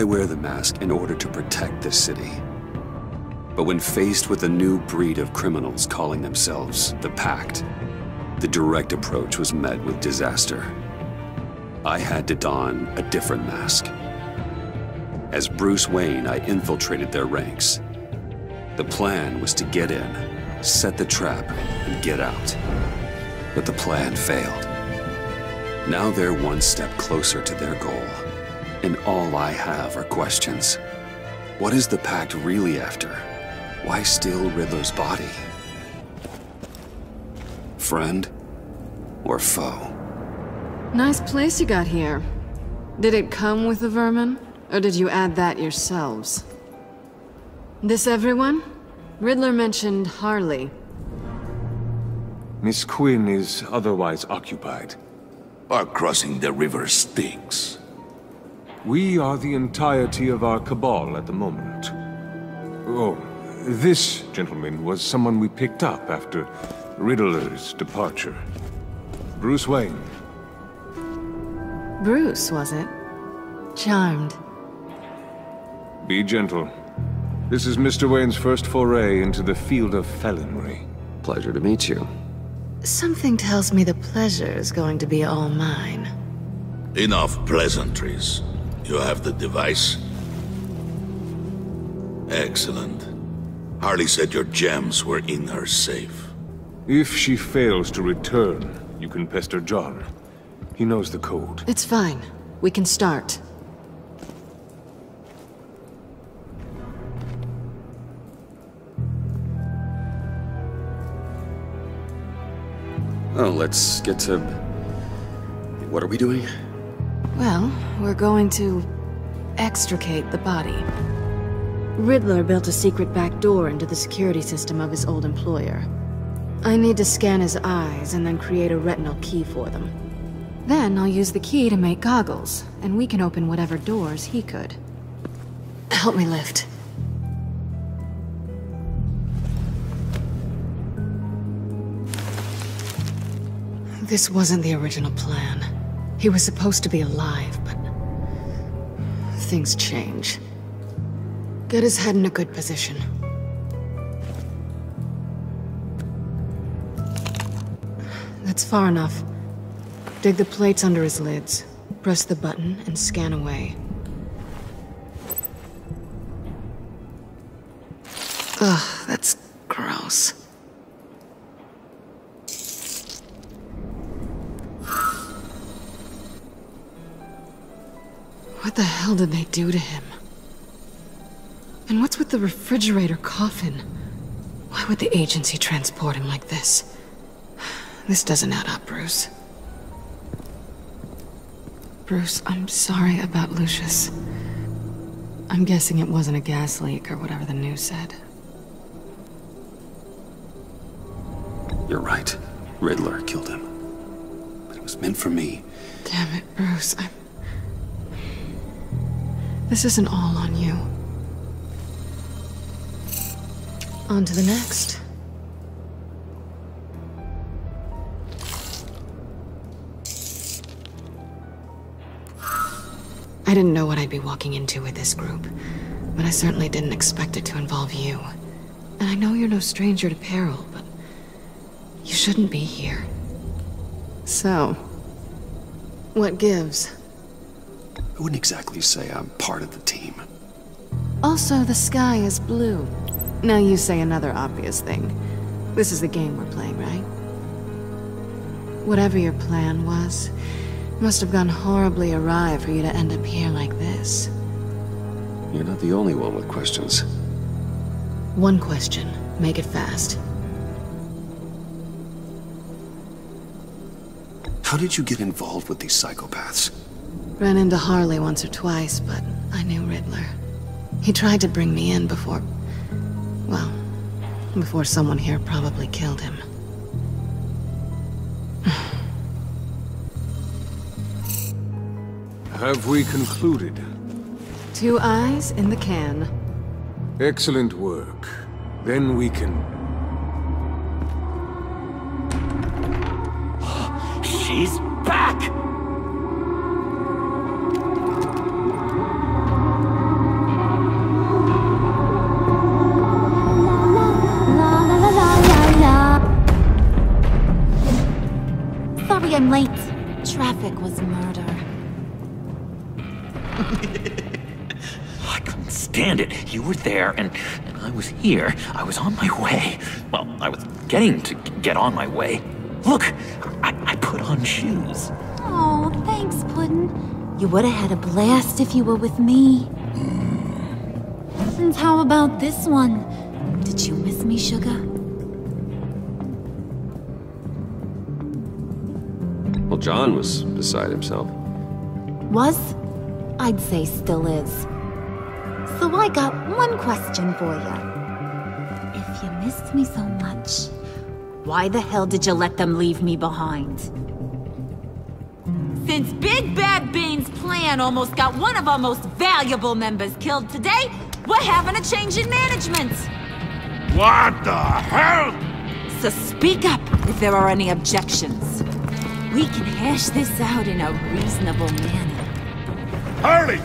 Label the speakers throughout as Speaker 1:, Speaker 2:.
Speaker 1: I wear the mask in order to protect this city. But when faced with a new breed of criminals calling themselves the Pact, the direct approach was met with disaster. I had to don a different mask. As Bruce Wayne, I infiltrated their ranks. The plan was to get in, set the trap, and get out. But the plan failed. Now they're one step closer to their goal. And all I have are questions. What is the Pact really after? Why steal Riddler's body? Friend or foe?
Speaker 2: Nice place you got here. Did it come with the vermin? Or did you add that yourselves? This everyone? Riddler mentioned Harley.
Speaker 3: Miss Quinn is otherwise occupied.
Speaker 4: Our crossing the river Styx.
Speaker 3: We are the entirety of our cabal at the moment. Oh, this gentleman was someone we picked up after Riddler's departure. Bruce Wayne.
Speaker 2: Bruce, was it? Charmed.
Speaker 3: Be gentle. This is Mr. Wayne's first foray into the field of felonry.
Speaker 1: Pleasure to meet you.
Speaker 2: Something tells me the pleasure is going to be all mine.
Speaker 4: Enough pleasantries. You have the device? Excellent. Harley said your gems were in her safe.
Speaker 3: If she fails to return, you can pester John. He knows the code.
Speaker 2: It's fine. We can start.
Speaker 1: Oh, let's get to... What are we doing?
Speaker 2: Well, we're going to extricate the body. Riddler built a secret back door into the security system of his old employer. I need to scan his eyes and then create a retinal key for them. Then I'll use the key to make goggles, and we can open whatever doors he could. Help me lift. This wasn't the original plan. He was supposed to be alive, but... Things change. Get his head in a good position. That's far enough. Dig the plates under his lids. Press the button and scan away. Ugh, that's gross. What the hell did they do to him? And what's with the refrigerator coffin? Why would the agency transport him like this? This doesn't add up, Bruce. Bruce, I'm sorry about Lucius. I'm guessing it wasn't a gas leak or whatever the news said.
Speaker 1: You're right. Riddler killed him. But it was meant for me.
Speaker 2: Damn it, Bruce. I'm... This isn't all on you. On to the next. I didn't know what I'd be walking into with this group, but I certainly didn't expect it to involve you. And I know you're no stranger to peril, but you shouldn't be here. So, what gives?
Speaker 1: I wouldn't exactly say I'm part of the team.
Speaker 2: Also, the sky is blue. Now you say another obvious thing. This is the game we're playing, right? Whatever your plan was, must have gone horribly awry for you to end up here like this.
Speaker 1: You're not the only one with questions.
Speaker 2: One question. Make it fast.
Speaker 1: How did you get involved with these psychopaths?
Speaker 2: Ran into Harley once or twice, but I knew Riddler. He tried to bring me in before... Well, before someone here probably killed him.
Speaker 3: Have we concluded?
Speaker 2: Two eyes in the can.
Speaker 3: Excellent work. Then we can...
Speaker 5: She's here. I was on my way. Well, I was getting to get on my way. Look, I, I put on shoes.
Speaker 6: Oh, thanks, Puddin'. You would have had a blast if you were with me. And how about this one? Did you miss me, Sugar?
Speaker 1: Well, John was beside himself.
Speaker 6: Was? I'd say still is. So I got one question for you. If me so much, why the hell did you let them leave me behind? Since Big Bad Bane's plan almost got one of our most valuable members killed today, we're having a change in management.
Speaker 4: What the hell?
Speaker 6: So speak up if there are any objections. We can hash this out in a reasonable manner.
Speaker 4: Harley!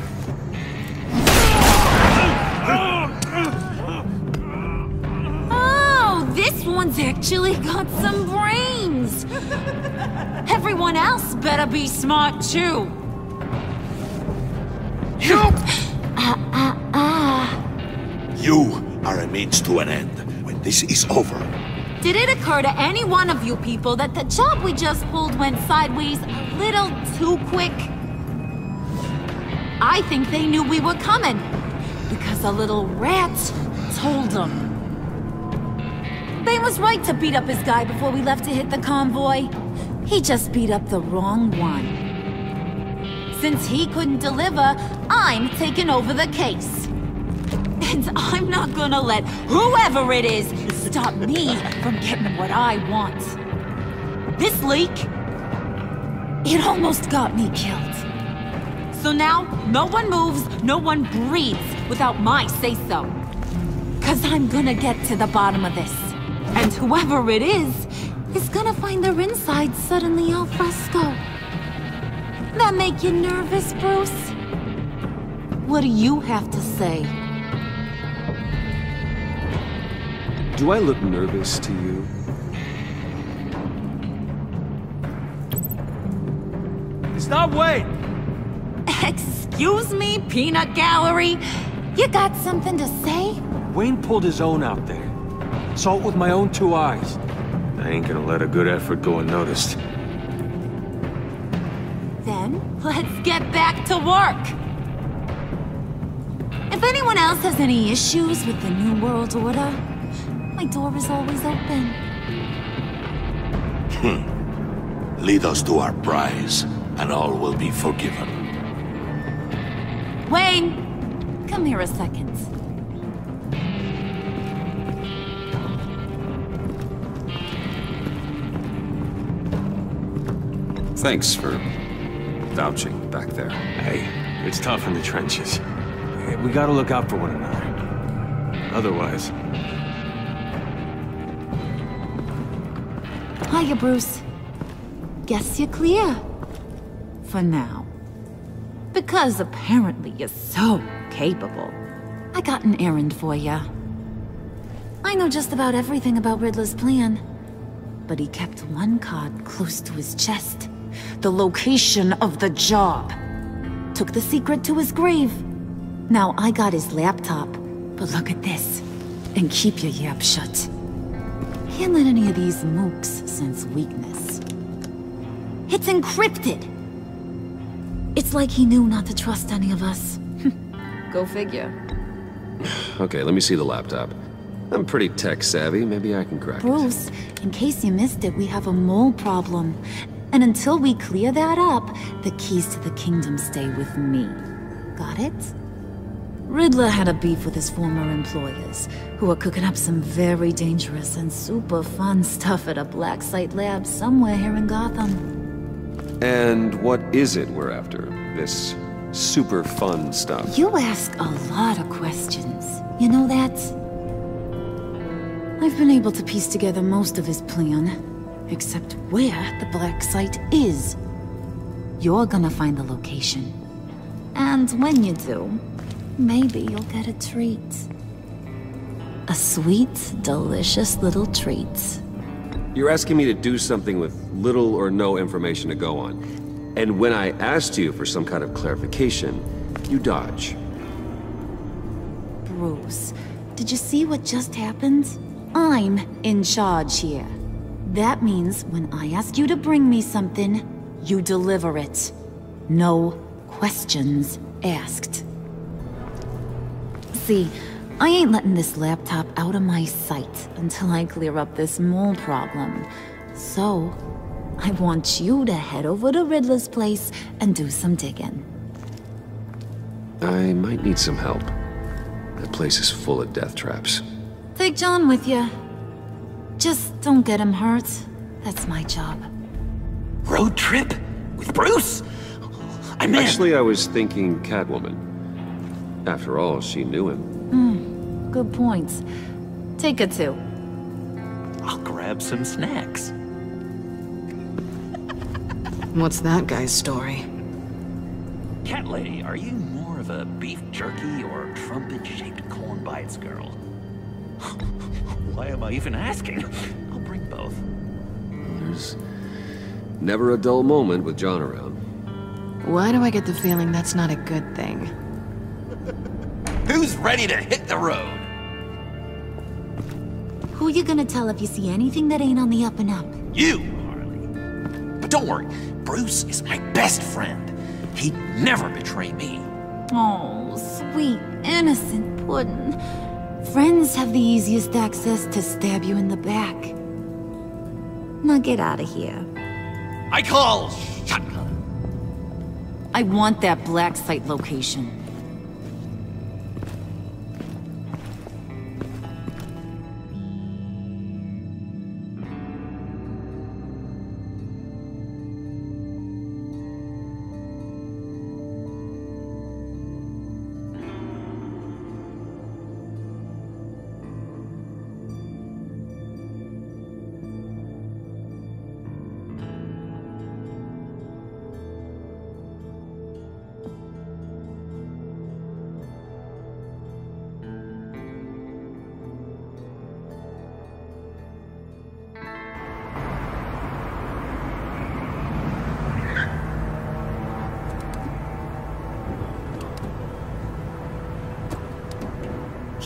Speaker 6: One's actually got some brains. Everyone else better be smart too.
Speaker 4: You!
Speaker 6: Ah, ah, ah.
Speaker 4: You are a means to an end. When this is over,
Speaker 6: Did it occur to any one of you people that the job we just pulled went sideways a little too quick? I think they knew we were coming because a little rat told them. Bane was right to beat up his guy before we left to hit the convoy. He just beat up the wrong one. Since he couldn't deliver, I'm taking over the case. And I'm not gonna let whoever it is stop me from getting what I want. This leak, it almost got me killed. So now, no one moves, no one breathes without my say-so. Cause I'm gonna get to the bottom of this. And whoever it is, is gonna find their insides suddenly al fresco. That make you nervous, Bruce? What do you have to say?
Speaker 1: Do I look nervous to you?
Speaker 7: Stop wait!
Speaker 6: Excuse me, peanut gallery? You got something to say?
Speaker 7: Wayne pulled his own out there. Saw it with my own two eyes.
Speaker 3: I ain't gonna let a good effort go unnoticed.
Speaker 6: Then, let's get back to work. If anyone else has any issues with the New World Order, my door is always open. Hmm.
Speaker 4: Lead us to our prize, and all will be forgiven.
Speaker 6: Wayne, come here a second.
Speaker 1: Thanks for vouching back there.
Speaker 3: Hey, it's tough in the trenches. We gotta look out for one another. Otherwise,
Speaker 6: Hiya, Bruce. Guess you're clear. For now. Because apparently you're so capable. I got an errand for you. I know just about everything about Riddler's plan. But he kept one card close to his chest. The location of the job. Took the secret to his grave. Now I got his laptop. But look at this. And keep your yap shut. Can't let any of these mooks sense weakness. It's encrypted! It's like he knew not to trust any of us. Go figure.
Speaker 1: Okay, let me see the laptop. I'm pretty tech savvy. Maybe I can crack it.
Speaker 6: Bruce, in case you missed it, we have a mole problem. And until we clear that up, the keys to the kingdom stay with me. Got it? Riddler had a beef with his former employers, who were cooking up some very dangerous and super fun stuff at a black site lab somewhere here in Gotham.
Speaker 1: And what is it we're after? This super fun stuff.
Speaker 6: You ask a lot of questions. You know that? I've been able to piece together most of his plan, except where the black site is. You're gonna find the location. And when you do, maybe you'll get a treat. A sweet, delicious little treat.
Speaker 1: You're asking me to do something with little or no information to go on. And when I asked you for some kind of clarification, you dodge.
Speaker 6: Bruce. Did you see what just happened? I'm in charge here. That means when I ask you to bring me something, you deliver it. No questions asked. See, I ain't letting this laptop out of my sight until I clear up this mole problem. So, I want you to head over to Riddler's place and do some digging.
Speaker 1: I might need some help. That place is full of death traps.
Speaker 6: Take John with you. Just don't get him hurt. That's my job.
Speaker 5: Road trip? With Bruce? I'm.
Speaker 1: Actually, I was thinking Catwoman. After all, she knew him.
Speaker 6: Hmm, good points. Take her too.
Speaker 5: I'll grab some snacks.
Speaker 2: What's that guy's story?
Speaker 5: Cat lady, are you more of a beef jerky or trumpet-shaped corn bites girl? Why am I even asking? I'll bring both.
Speaker 1: There's never a dull moment with John around.
Speaker 2: Why do I get the feeling that's not a good thing?
Speaker 5: Who's ready to hit the road?
Speaker 6: Who are you gonna tell if you see anything that ain't on the up and up?
Speaker 5: You, Harley. But don't worry, Bruce is my best friend. He'd never betray me.
Speaker 6: Oh, sweet, innocent Puddin'. Friends have the easiest access to stab you in the back. Now get out of here.
Speaker 5: I call shotgun.
Speaker 6: I want that black site location.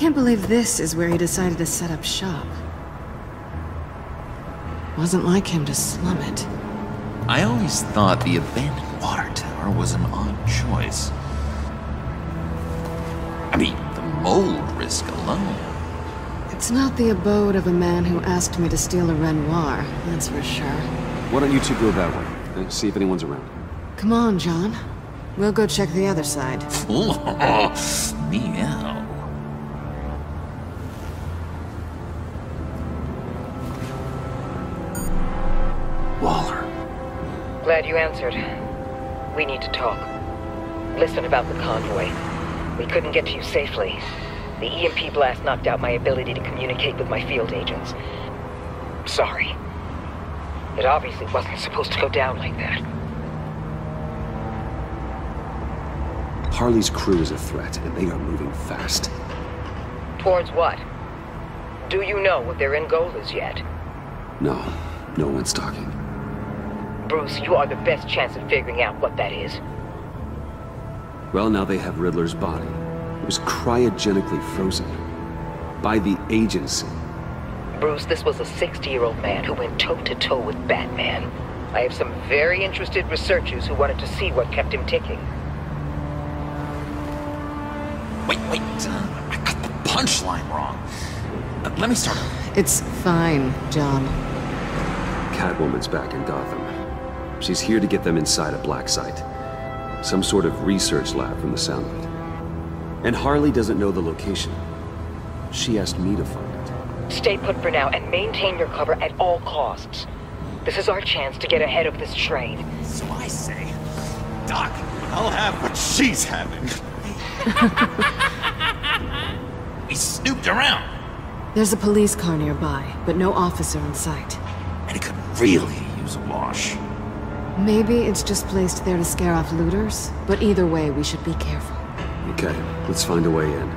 Speaker 2: Can't believe this is where he decided to set up shop. Wasn't like him to slum it.
Speaker 5: I always thought the abandoned water tower was an odd choice. I mean, the mold risk alone.
Speaker 2: It's not the abode of a man who asked me to steal a Renoir, that's for sure.
Speaker 1: Why don't you two go that way? uh, See if anyone's around.
Speaker 2: Come on, John. We'll go check the other side.
Speaker 5: Meow.
Speaker 8: About the convoy. We couldn't get to you safely. The EMP blast knocked out my ability to communicate with my field agents. Sorry. It obviously wasn't supposed to go down like that.
Speaker 1: Harley's crew is a threat, and they are moving fast.
Speaker 8: Towards what? Do you know what their end goal is yet?
Speaker 1: No, no one's talking.
Speaker 8: Bruce, you are the best chance at figuring out what that is.
Speaker 1: Well, now they have Riddler's body. It was cryogenically frozen. By the agency.
Speaker 8: Bruce, this was a 60-year-old man who went toe-to-toe with Batman. I have some very interested researchers who wanted to see what kept him ticking.
Speaker 5: Wait, wait. Uh, I got the punchline wrong. Uh, let me start over.
Speaker 2: It's fine, John.
Speaker 1: Catwoman's back in Gotham. She's here to get them inside a black site. Some sort of research lab from the sound of it. And Harley doesn't know the location. She asked me to find it.
Speaker 8: Stay put for now and maintain your cover at all costs. This is our chance to get ahead of this train.
Speaker 5: So I say, Doc, I'll have what she's having. we snooped around,
Speaker 2: There's a police car nearby, but no officer in sight.
Speaker 5: and it could really use a wash.
Speaker 2: Maybe it's just placed there to scare off looters, but either way, we should be careful.
Speaker 1: Okay, let's find a way in.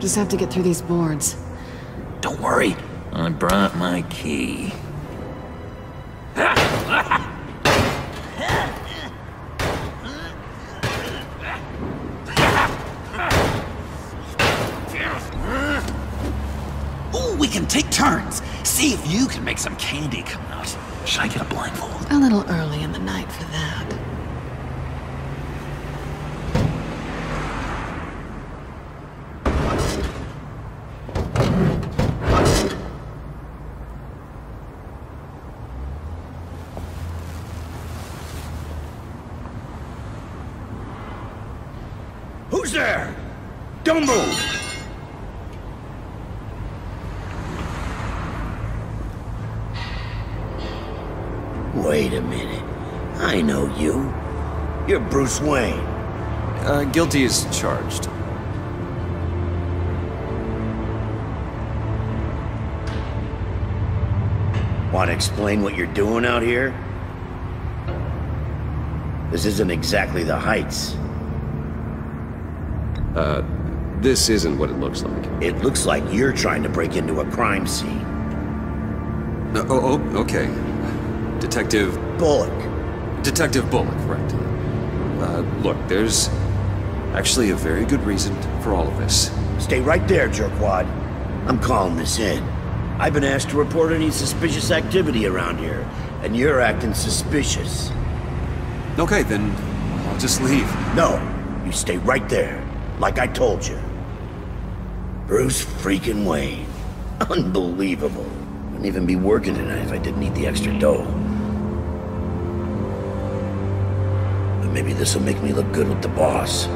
Speaker 2: Just have to get through these boards.
Speaker 5: Don't worry, I brought my key. Can take turns. See if you can make some candy come out. Should I get a blindfold?
Speaker 2: A little early in the night for that.
Speaker 9: Wayne.
Speaker 1: Uh, guilty as charged.
Speaker 9: Want to explain what you're doing out here? This isn't exactly the Heights.
Speaker 1: Uh, this isn't what it looks like.
Speaker 9: It looks like you're trying to break into a crime scene.
Speaker 1: Uh, oh, oh, okay. Detective...
Speaker 9: Bullock.
Speaker 1: Detective Bullock, right. Uh, look, there's actually a very good reason for all of this.
Speaker 9: Stay right there, jerkwad. I'm calling this in. I've been asked to report any suspicious activity around here, and you're acting suspicious.
Speaker 1: Okay, then I'll just leave.
Speaker 9: No, you stay right there, like I told you. Bruce freaking Wayne. Unbelievable. Wouldn't even be working tonight if I didn't need the extra dough. But maybe this'll make me look good with the boss.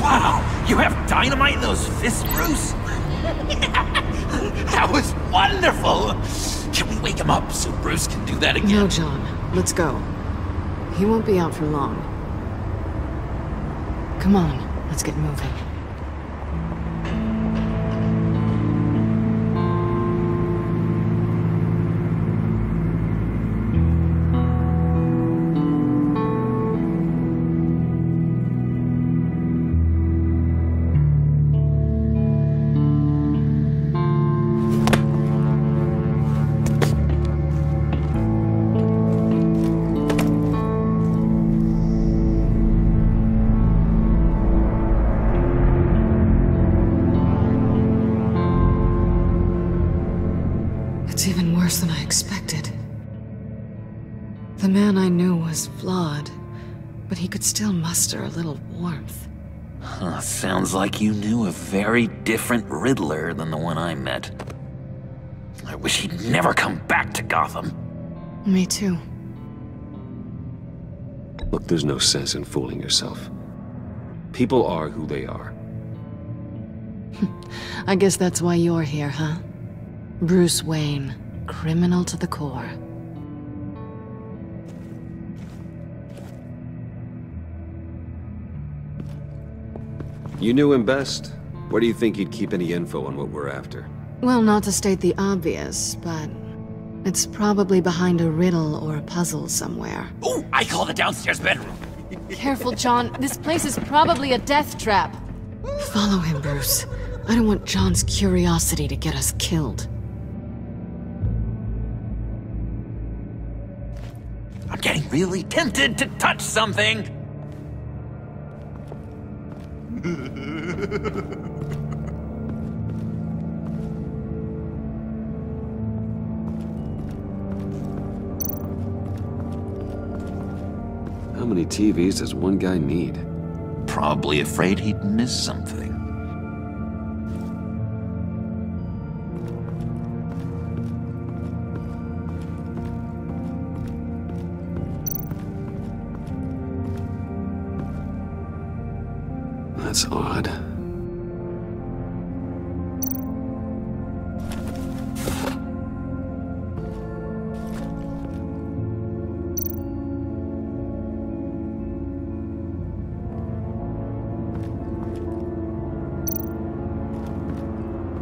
Speaker 5: Wow! You have dynamite in those fists, Bruce? that was wonderful! Can we wake him up so Bruce can do that again?
Speaker 2: No, John. Let's go. He won't be out for long. Come on, let's get moving.
Speaker 5: Sounds like you knew a very different Riddler than the one I met. I wish he'd never come back to Gotham.
Speaker 2: Me too.
Speaker 1: Look, there's no sense in fooling yourself. People are who they are.
Speaker 2: I guess that's why you're here, huh? Bruce Wayne, criminal to the core.
Speaker 1: You knew him best. Where do you think he'd keep any info on what we're after?
Speaker 2: Well, not to state the obvious, but it's probably behind a riddle or a puzzle somewhere.
Speaker 5: Oh, I call the downstairs bedroom.
Speaker 2: Careful, John. This place is probably a death trap. Follow him, Bruce. I don't want John's curiosity to get us killed.
Speaker 5: I'm getting really tempted to touch something.
Speaker 1: How many TVs does one guy need?
Speaker 5: Probably afraid he'd miss something.
Speaker 1: Odd.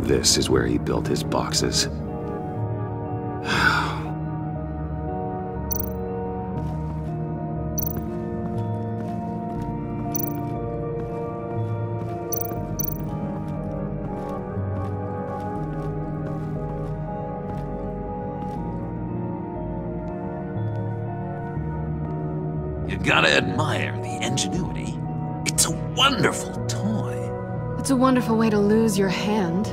Speaker 1: This is where he built his boxes.
Speaker 2: Your hand.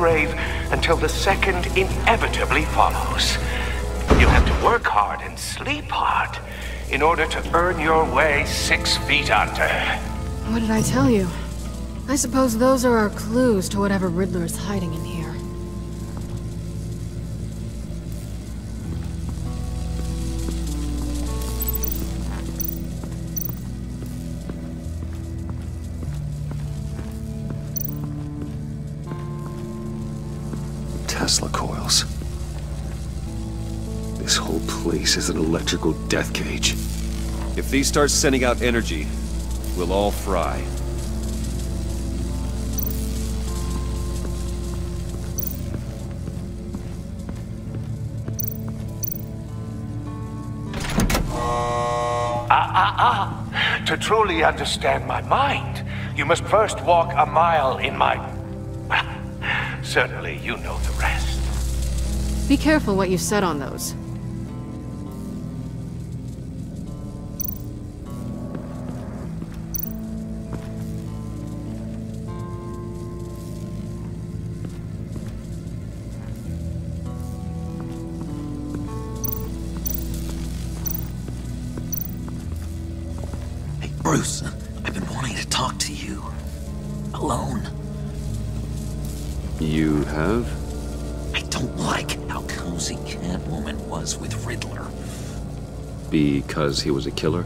Speaker 10: Grave until the second inevitably follows. You have to work hard and sleep hard in order to earn your way six feet under.
Speaker 2: What did I tell you? I suppose those are our clues to whatever Riddler is hiding in here.
Speaker 1: Place is an electrical death cage. If these start sending out energy, we'll all fry.
Speaker 10: Ah, ah, ah. To truly understand my mind, you must first walk a mile in my... Certainly you know the rest.
Speaker 2: Be careful what you said on those.
Speaker 5: Bruce, I've been wanting to talk to you. Alone.
Speaker 1: You have?
Speaker 5: I don't like how cozy Catwoman was with Riddler.
Speaker 1: Because he was a killer?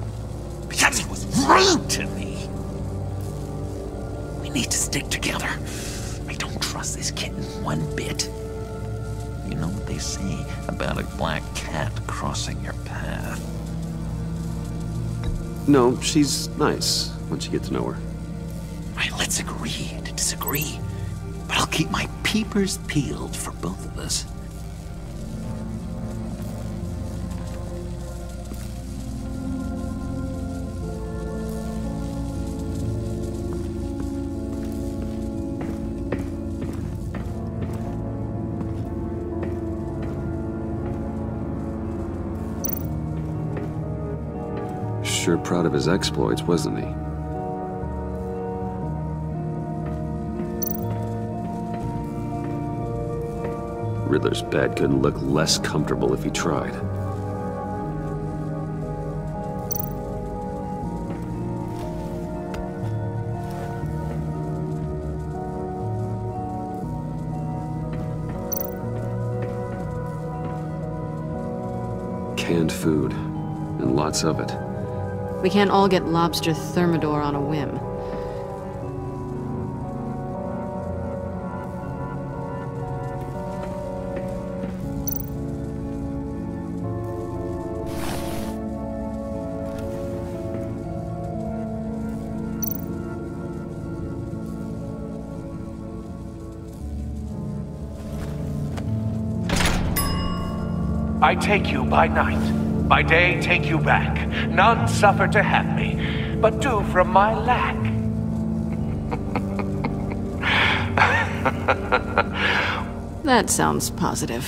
Speaker 1: No, she's nice once you get to know her.
Speaker 5: Right, let's agree to disagree. But I'll keep my peepers peeled for
Speaker 1: proud of his exploits, wasn't he? Riddler's bed couldn't look less comfortable if he tried. Canned food, and lots of it.
Speaker 2: We can't all get lobster thermidor on a whim.
Speaker 10: I take you by night, by day take you back. None suffer to have me, but do from my lack.
Speaker 2: That sounds positive.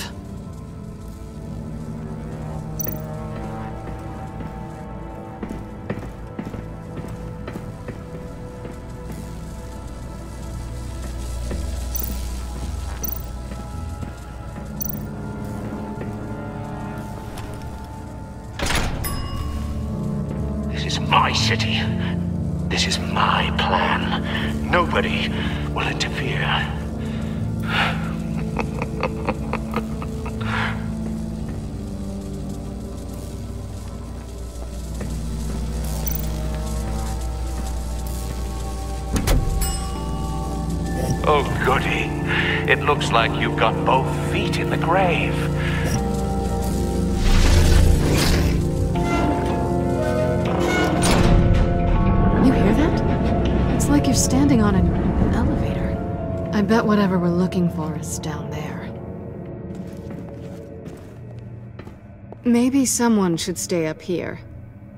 Speaker 2: Maybe someone should stay up here.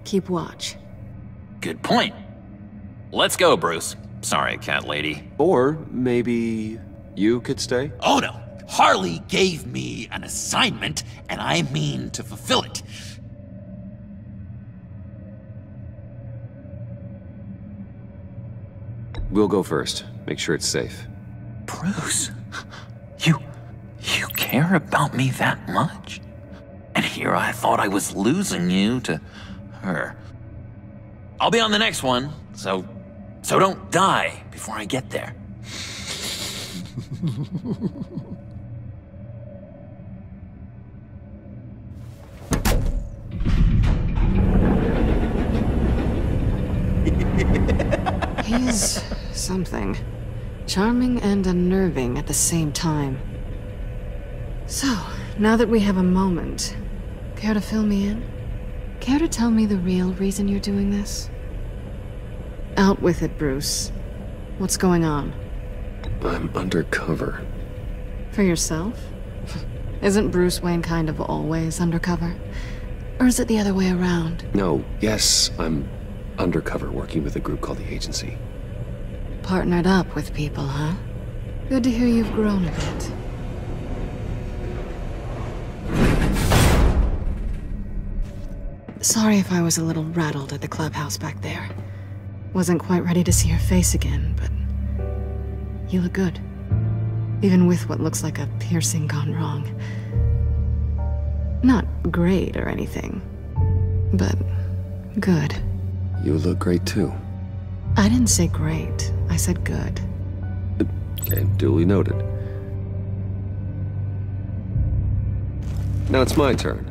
Speaker 2: Keep watch.
Speaker 5: Good point. Let's go, Bruce. Sorry, cat lady.
Speaker 1: Or maybe you could stay?
Speaker 5: Oh no! Harley gave me an assignment, and I mean to fulfill it.
Speaker 1: We'll go first. Make sure it's safe.
Speaker 5: Bruce, you. you care about me that much? Here I thought I was losing you to her. I'll be on the next one, so. so don't die before I get there.
Speaker 2: He's something. Charming and unnerving at the same time. So, now that we have a moment, care to fill me in? Care to tell me the real reason you're doing this? Out with it, Bruce. What's going on?
Speaker 1: I'm undercover.
Speaker 2: For yourself? Isn't Bruce Wayne kind of always undercover? Or is it the other way around?
Speaker 1: No, yes, I'm undercover working with a group called the Agency.
Speaker 2: Partnered up with people, huh? Good to hear you've grown a bit. Sorry if I was a little rattled at the clubhouse back there. Wasn't quite ready to see your face again, but... You look good. Even with what looks like a piercing gone wrong. Not great or anything, but good.
Speaker 1: You look great too.
Speaker 2: I didn't say great. I said good.
Speaker 1: Okay, duly noted. Now it's my turn.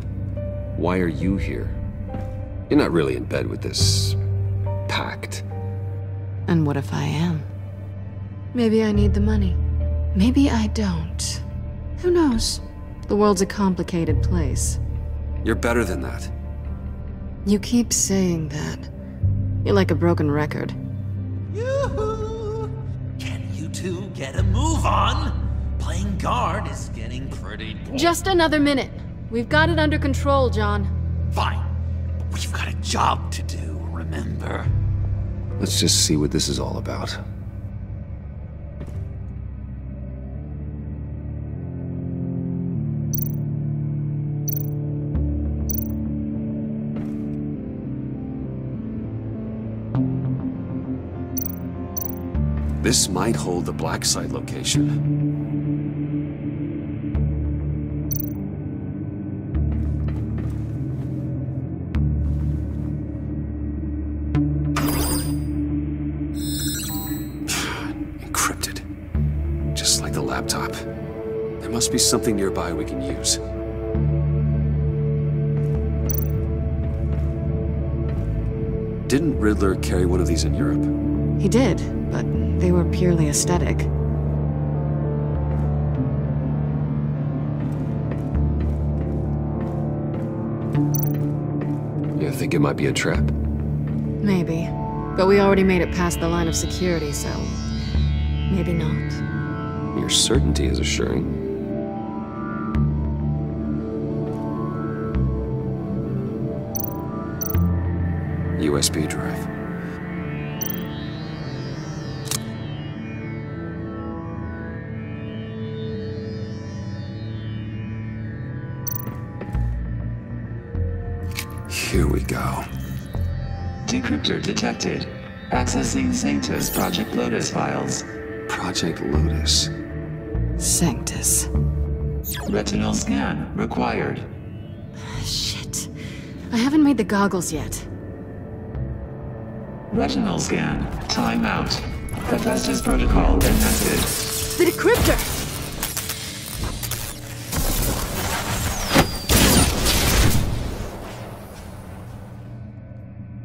Speaker 1: Why are you here? You're not really in bed with this... pact.
Speaker 2: And what if I am? Maybe I need the money. Maybe I don't. Who knows? The world's a complicated place.
Speaker 1: You're better than that.
Speaker 2: You keep saying that. You're like a broken record.
Speaker 5: Yoo-hoo! Can you two get a move on? Playing guard is getting pretty boring.
Speaker 2: Just another minute. We've got it under control, John.
Speaker 5: Fine. We've got a job to do, remember?
Speaker 1: Let's just see what this is all about. This might hold the black site location. Must be something nearby we can use. Didn't Riddler carry one of these in Europe?
Speaker 2: He did, but they were purely aesthetic.
Speaker 1: You think it might be a trap?
Speaker 2: Maybe. But we already made it past the line of security, so... Maybe not.
Speaker 1: Your certainty is assuring. USB drive. Here we go.
Speaker 11: Decryptor detected. Accessing Sanctus Project Lotus files.
Speaker 1: Project Lotus.
Speaker 2: Sanctus.
Speaker 11: Retinal scan required.
Speaker 2: Shit. I haven't made the goggles yet.
Speaker 11: Retinal scan. Timeout. Hephaestus protocol enacted.
Speaker 2: The decryptor!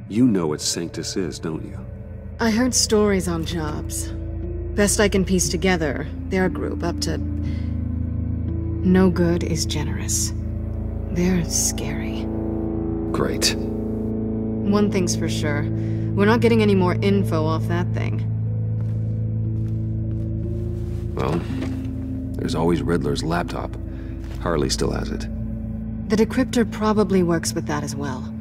Speaker 1: You know what Sanctus is, don't you?
Speaker 2: I heard stories on jobs. Best I can piece together, their group up to... No good is generous. They're scary.
Speaker 1: Great.
Speaker 2: One thing's for sure. We're not getting any more info off that thing.
Speaker 1: Well, there's always Riddler's laptop. Harley still has it.
Speaker 2: The decryptor probably works with that as well.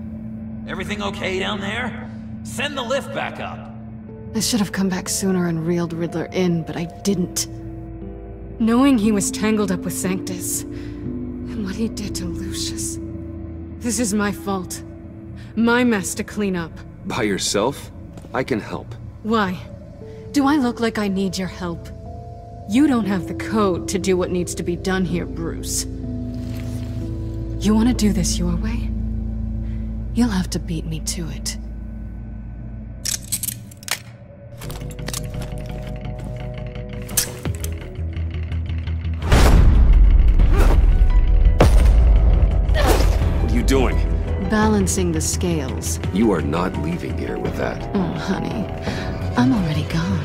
Speaker 5: Everything okay down there? Send the lift back up.
Speaker 2: I should have come back sooner and reeled Riddler in, but I didn't. Knowing he was tangled up with Sanctus, and what he did to Lucius. This is my fault. My mess to clean up.
Speaker 1: By yourself? I can help.
Speaker 2: Why? Do I look like I need your help? You don't have the code to do what needs to be done here, Bruce. You want to do this your way? You'll have to beat me to it. Balancing the scales.
Speaker 1: You are not leaving here with that.
Speaker 2: Oh, honey. I'm already gone.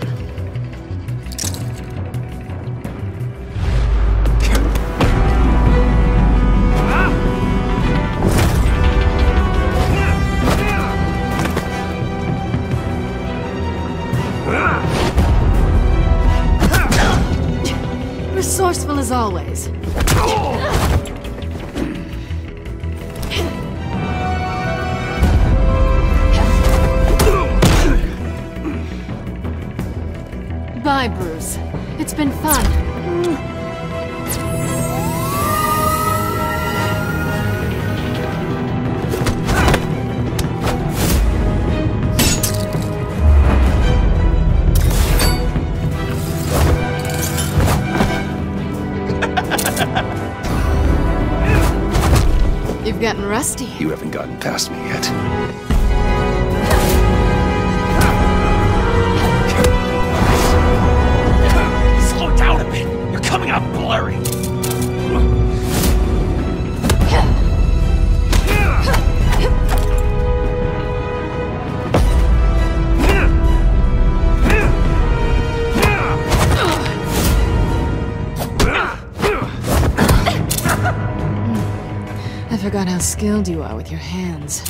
Speaker 2: Ah! Ah! Resourceful as always. Skilled you are with your hands.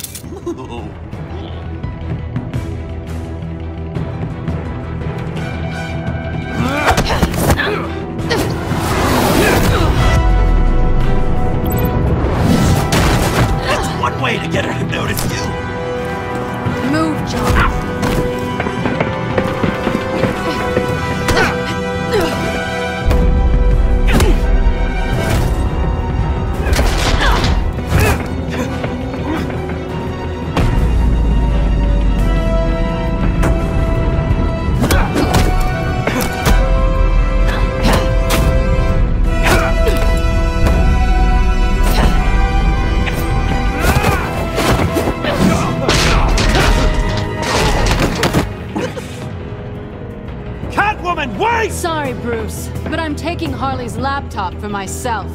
Speaker 2: Taking Harley's laptop for myself.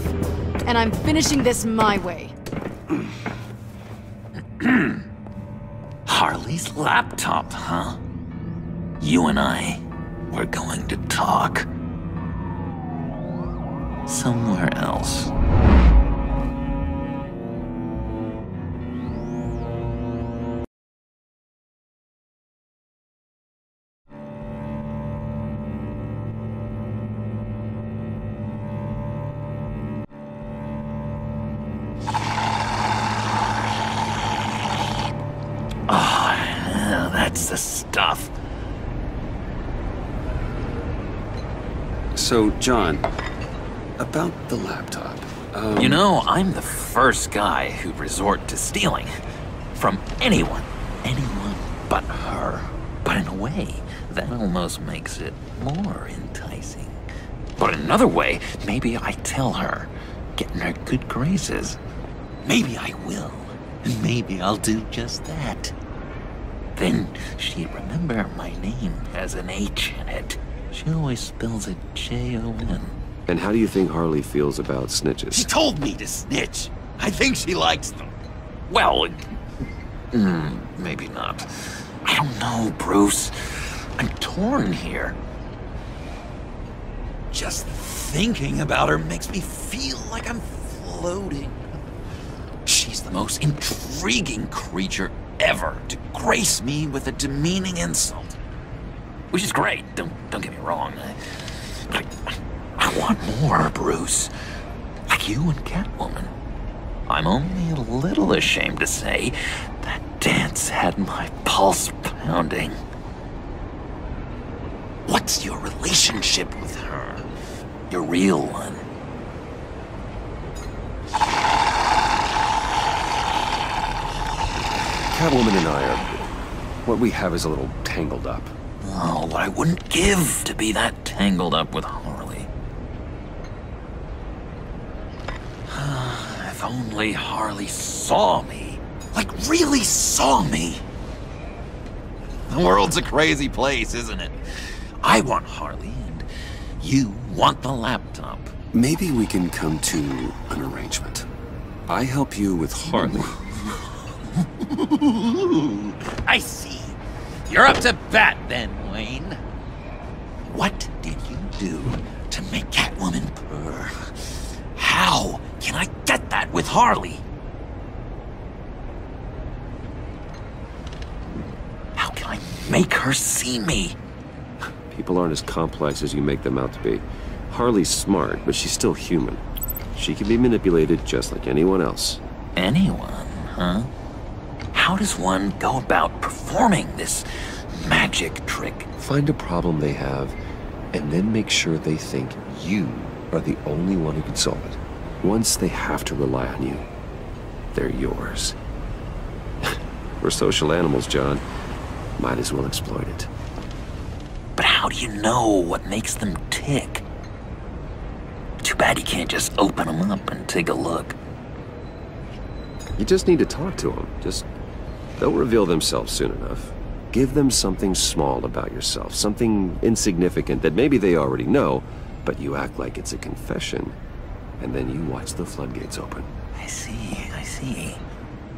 Speaker 2: And I'm finishing this my way.
Speaker 5: Harley's laptop, huh? You and I, we're going to talk. Somewhere
Speaker 1: John, about the laptop. Um,
Speaker 5: You know, I'm the first guy who'd resort to stealing. From anyone. Anyone but her. But in a way, that almost makes it more enticing. But another way, maybe I tell her, get in her good graces. Maybe I will. And maybe I'll do just that. then she'd remember my name has an H in it. She always spells it J-O-N.
Speaker 1: And how do you think Harley feels about snitches?
Speaker 5: She told me to snitch. I think she likes them. Well, mm, maybe not. I don't know, Bruce. I'm torn here. Just thinking about her makes me feel like I'm floating. She's the most intriguing creature ever to grace me with a demeaning insult. Which is great, don't, don't get me wrong. I, I, I want more, Bruce. Like you and Catwoman. I'm only a little ashamed to say that dance had my pulse pounding. What's your relationship with her? Your real one?
Speaker 1: Catwoman and I are... What we have is a little tangled up.
Speaker 5: Oh, what I wouldn't give to be that tangled up with Harley. if only Harley saw me. Like, really saw me. The world's a crazy place, isn't it? I want Harley, and you want the laptop.
Speaker 1: Maybe we can come to an arrangement. I help you with Harley.
Speaker 5: I see. You're up to bat then, Wayne. What did you do to make Catwoman purr? How can I get that with Harley? How can I make her see me?
Speaker 1: People aren't as complex as you make them out to be. Harley's smart, but she's still human. She can be manipulated just like anyone else.
Speaker 5: Anyone, huh? How does one go about performing this magic trick?
Speaker 1: Find a problem they have, and then make sure they think you are the only one who can solve it. Once they have to rely on you, they're yours. We're social animals, John. Might as well exploit it.
Speaker 5: But how do you know what makes them tick? Too bad you can't just open them up and take a look.
Speaker 1: You just need to talk to them. Just They'll reveal themselves soon enough. Give them something small about yourself, something insignificant that maybe they already know, but you act like it's a confession, and then you watch the floodgates open.
Speaker 5: I see, I see.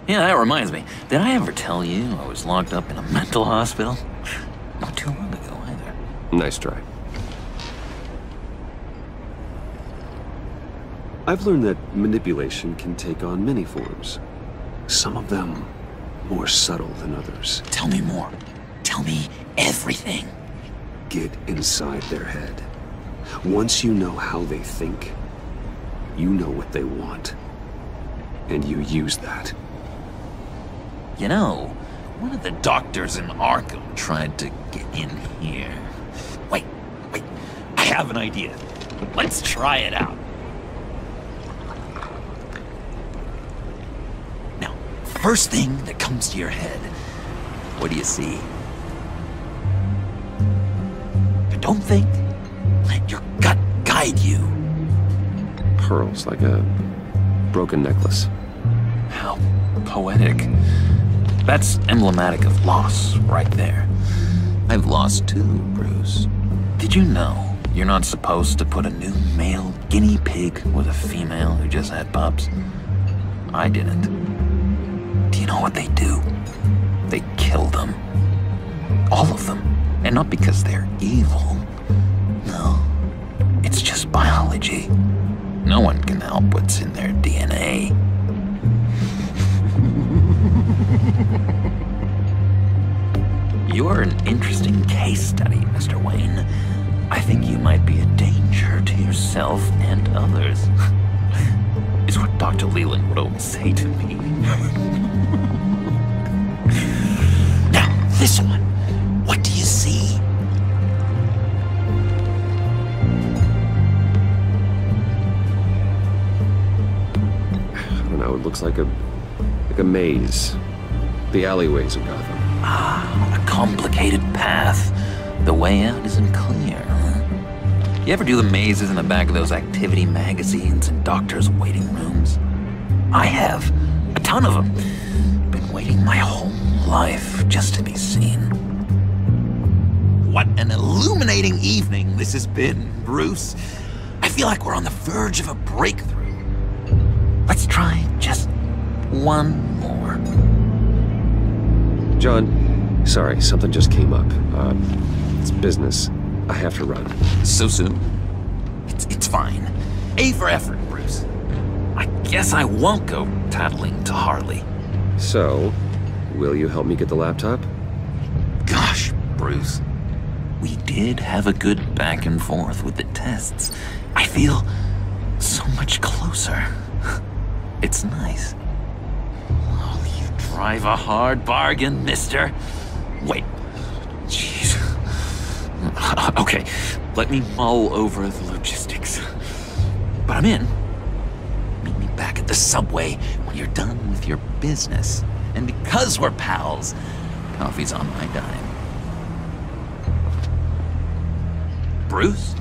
Speaker 5: Yeah, that reminds me. Did I ever tell you I was locked up in a mental hospital? Not too long ago, either.
Speaker 1: Nice try. I've learned that manipulation can take on many forms. Some of them more subtle than others.
Speaker 5: Tell me more. Tell me everything.
Speaker 1: Get inside their head. Once you know how they think, you know what they want. And you use that.
Speaker 5: You know, one of the doctors in Arkham tried to get in here. Wait, wait. I have an idea. Let's try it out. Now, first thing that comes to your head, what do you see? Don't think. Let your gut guide you.
Speaker 1: Pearls, like a broken necklace.
Speaker 5: How poetic. That's emblematic of loss, right there. I've lost too, Bruce. Did you know you're not supposed to put a new male guinea pig with a female who just had pups? I didn't. Do you know what they do? They kill them. All of them. And not because they're evil. No. It's just biology. No one can help what's in their DNA. You're an interesting case study, Mr. Wayne. I think you might be a danger to yourself and others. is what Dr. Leland would always say to me. now, this one.
Speaker 1: Looks like a... like a maze. The alleyways of Gotham.
Speaker 5: Ah, a complicated path. The way out isn't clear. You ever do the mazes in the back of those activity magazines and doctors' waiting rooms? I have. A ton of them. Been waiting my whole life just to be seen. What an illuminating evening this has been, Bruce. I feel like we're on the verge of a breakthrough. Let's try just one more.
Speaker 1: John, sorry, something just came up. Uh, it's business. I have to run.
Speaker 5: So soon? It's, it's fine. A for effort, Bruce. I guess I won't go tattling to Harley.
Speaker 1: So, will you help me get the laptop?
Speaker 5: Gosh, Bruce. We did have a good back and forth with the tests. I feel so much closer. It's nice. Oh, you drive a hard bargain, mister. Wait. Jeez. Uh, okay, let me mull over the logistics. But I'm in. Meet me back at the subway when you're done with your business. And because we're pals, coffee's on my dime. Bruce?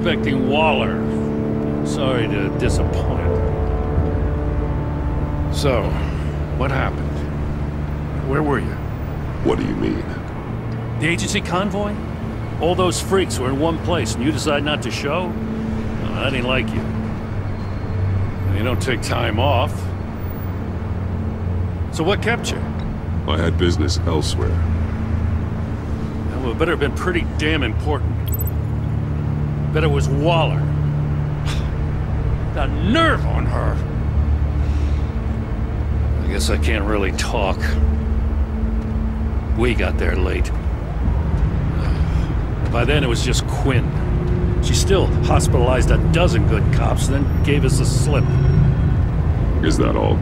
Speaker 12: Expecting Waller. Sorry to disappoint. So, what happened? Where were you?
Speaker 3: What do you mean?
Speaker 12: The agency convoy? All those freaks were in one place and you decide not to show? I didn't like you. You don't take time off. So what kept you?
Speaker 3: I had business elsewhere.
Speaker 12: Well, it better have been pretty damn important. Bet it was Waller. The nerve on her! I guess I can't really talk. We got there late. By then it was just Quinn. She still hospitalized a dozen good cops, then gave us a slip.
Speaker 3: Is that all?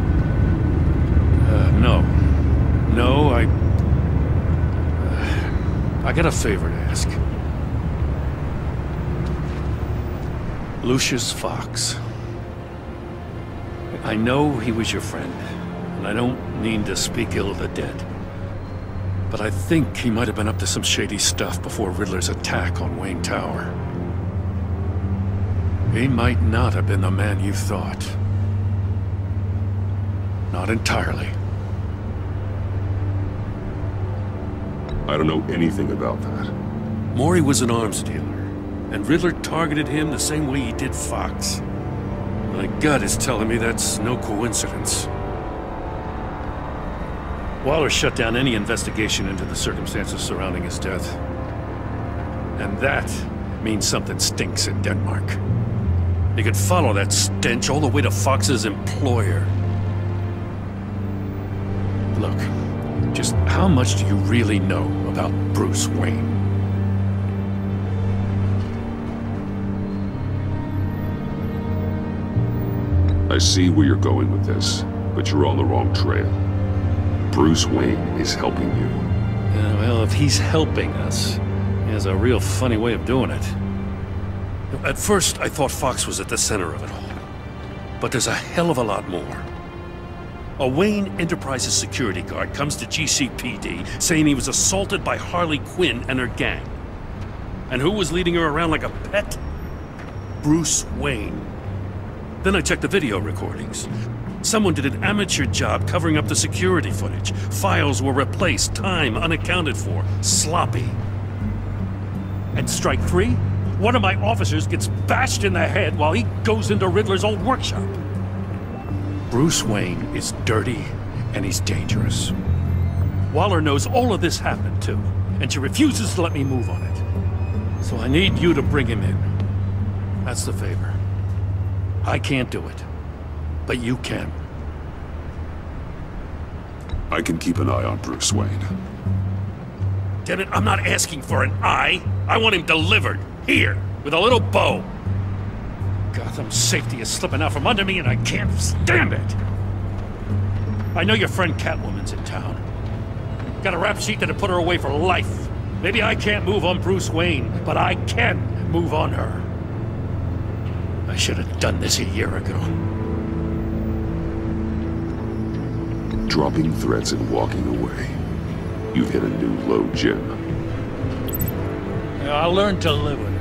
Speaker 12: Uh, no. No, I... I got a favor to ask. Lucius Fox. I know he was your friend, and I don't mean to speak ill of the dead. But I think he might have been up to some shady stuff before Riddler's attack on Wayne Tower. He might not have been the man you thought. Not entirely.
Speaker 3: I don't know anything about that.
Speaker 12: Maury was an arms dealer, and Riddler targeted him the same way he did Fox. My gut is telling me that's no coincidence. Waller shut down any investigation into the circumstances surrounding his death. And that means something stinks in Denmark. They could follow that stench all the way to Fox's employer. Look, just how much do you really know about Bruce Wayne?
Speaker 3: I see where you're going with this, but you're on the wrong trail. Bruce Wayne is helping you.
Speaker 12: Yeah, well, if he's helping us, he has a real funny way of doing it. At first, I thought Fox was at the center of it all. But there's a hell of a lot more. A Wayne Enterprises security guard comes to GCPD saying he was assaulted by Harley Quinn and her gang. And who was leading her around like a pet? Bruce Wayne. Then I checked the video recordings. Someone did an amateur job covering up the security footage. Files were replaced, time unaccounted for, sloppy. And strike three? One of my officers gets bashed in the head while he goes into Riddler's old workshop. Bruce Wayne is dirty and he's dangerous. Waller knows all of this happened too, and she refuses to let me move on it. So I need you to bring him in. That's the favor. I can't do it. but you can.
Speaker 13: I can keep an eye on Bruce Wayne.
Speaker 12: Damn it, I'm not asking for an eye. I want him delivered. Here, with a little bow. Gotham's safety is slipping out from under me and I can't stand it. I know your friend Catwoman's in town. Got a rap sheet that'll put her away for life. Maybe I can't move on Bruce Wayne, but I can move on her. I should have done this a year ago.
Speaker 13: Dropping threats and walking away. You've hit a new low, Jim.
Speaker 12: I'll learn to live with it.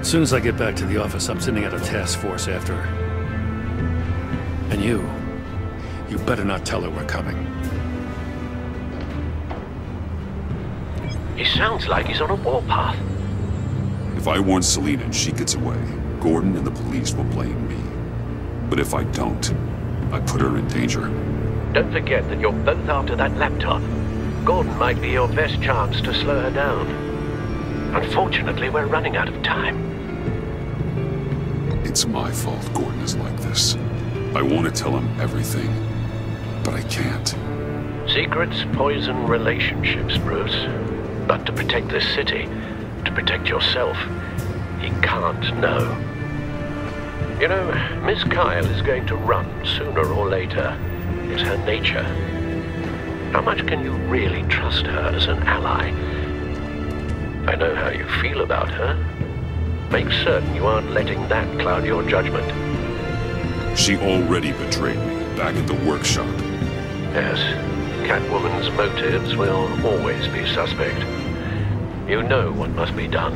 Speaker 12: As soon as I get back to the office, I'm sending out a task force after her. And you, you better not tell her we're coming.
Speaker 14: He sounds like he's on a warpath.
Speaker 13: If I warn Selina and she gets away, Gordon and the police will blame me. But if I don't, I put her in danger.
Speaker 14: Don't forget that you're both after that laptop. Gordon might be your best chance to slow her down. Unfortunately, we're running out of time.
Speaker 13: It's my fault Gordon is like this. I want to tell him everything, but I can't.
Speaker 14: Secrets poison relationships, Bruce. But to protect this city, to protect yourself, he can't know. You know, Miss Kyle is going to run sooner or later. It's her nature. How much can you really trust her as an ally? I know how you feel about her. Make certain you aren't letting that cloud your judgment.
Speaker 13: She already betrayed me back at the workshop.
Speaker 14: Yes, Catwoman's motives will always be suspect. You know what must be done.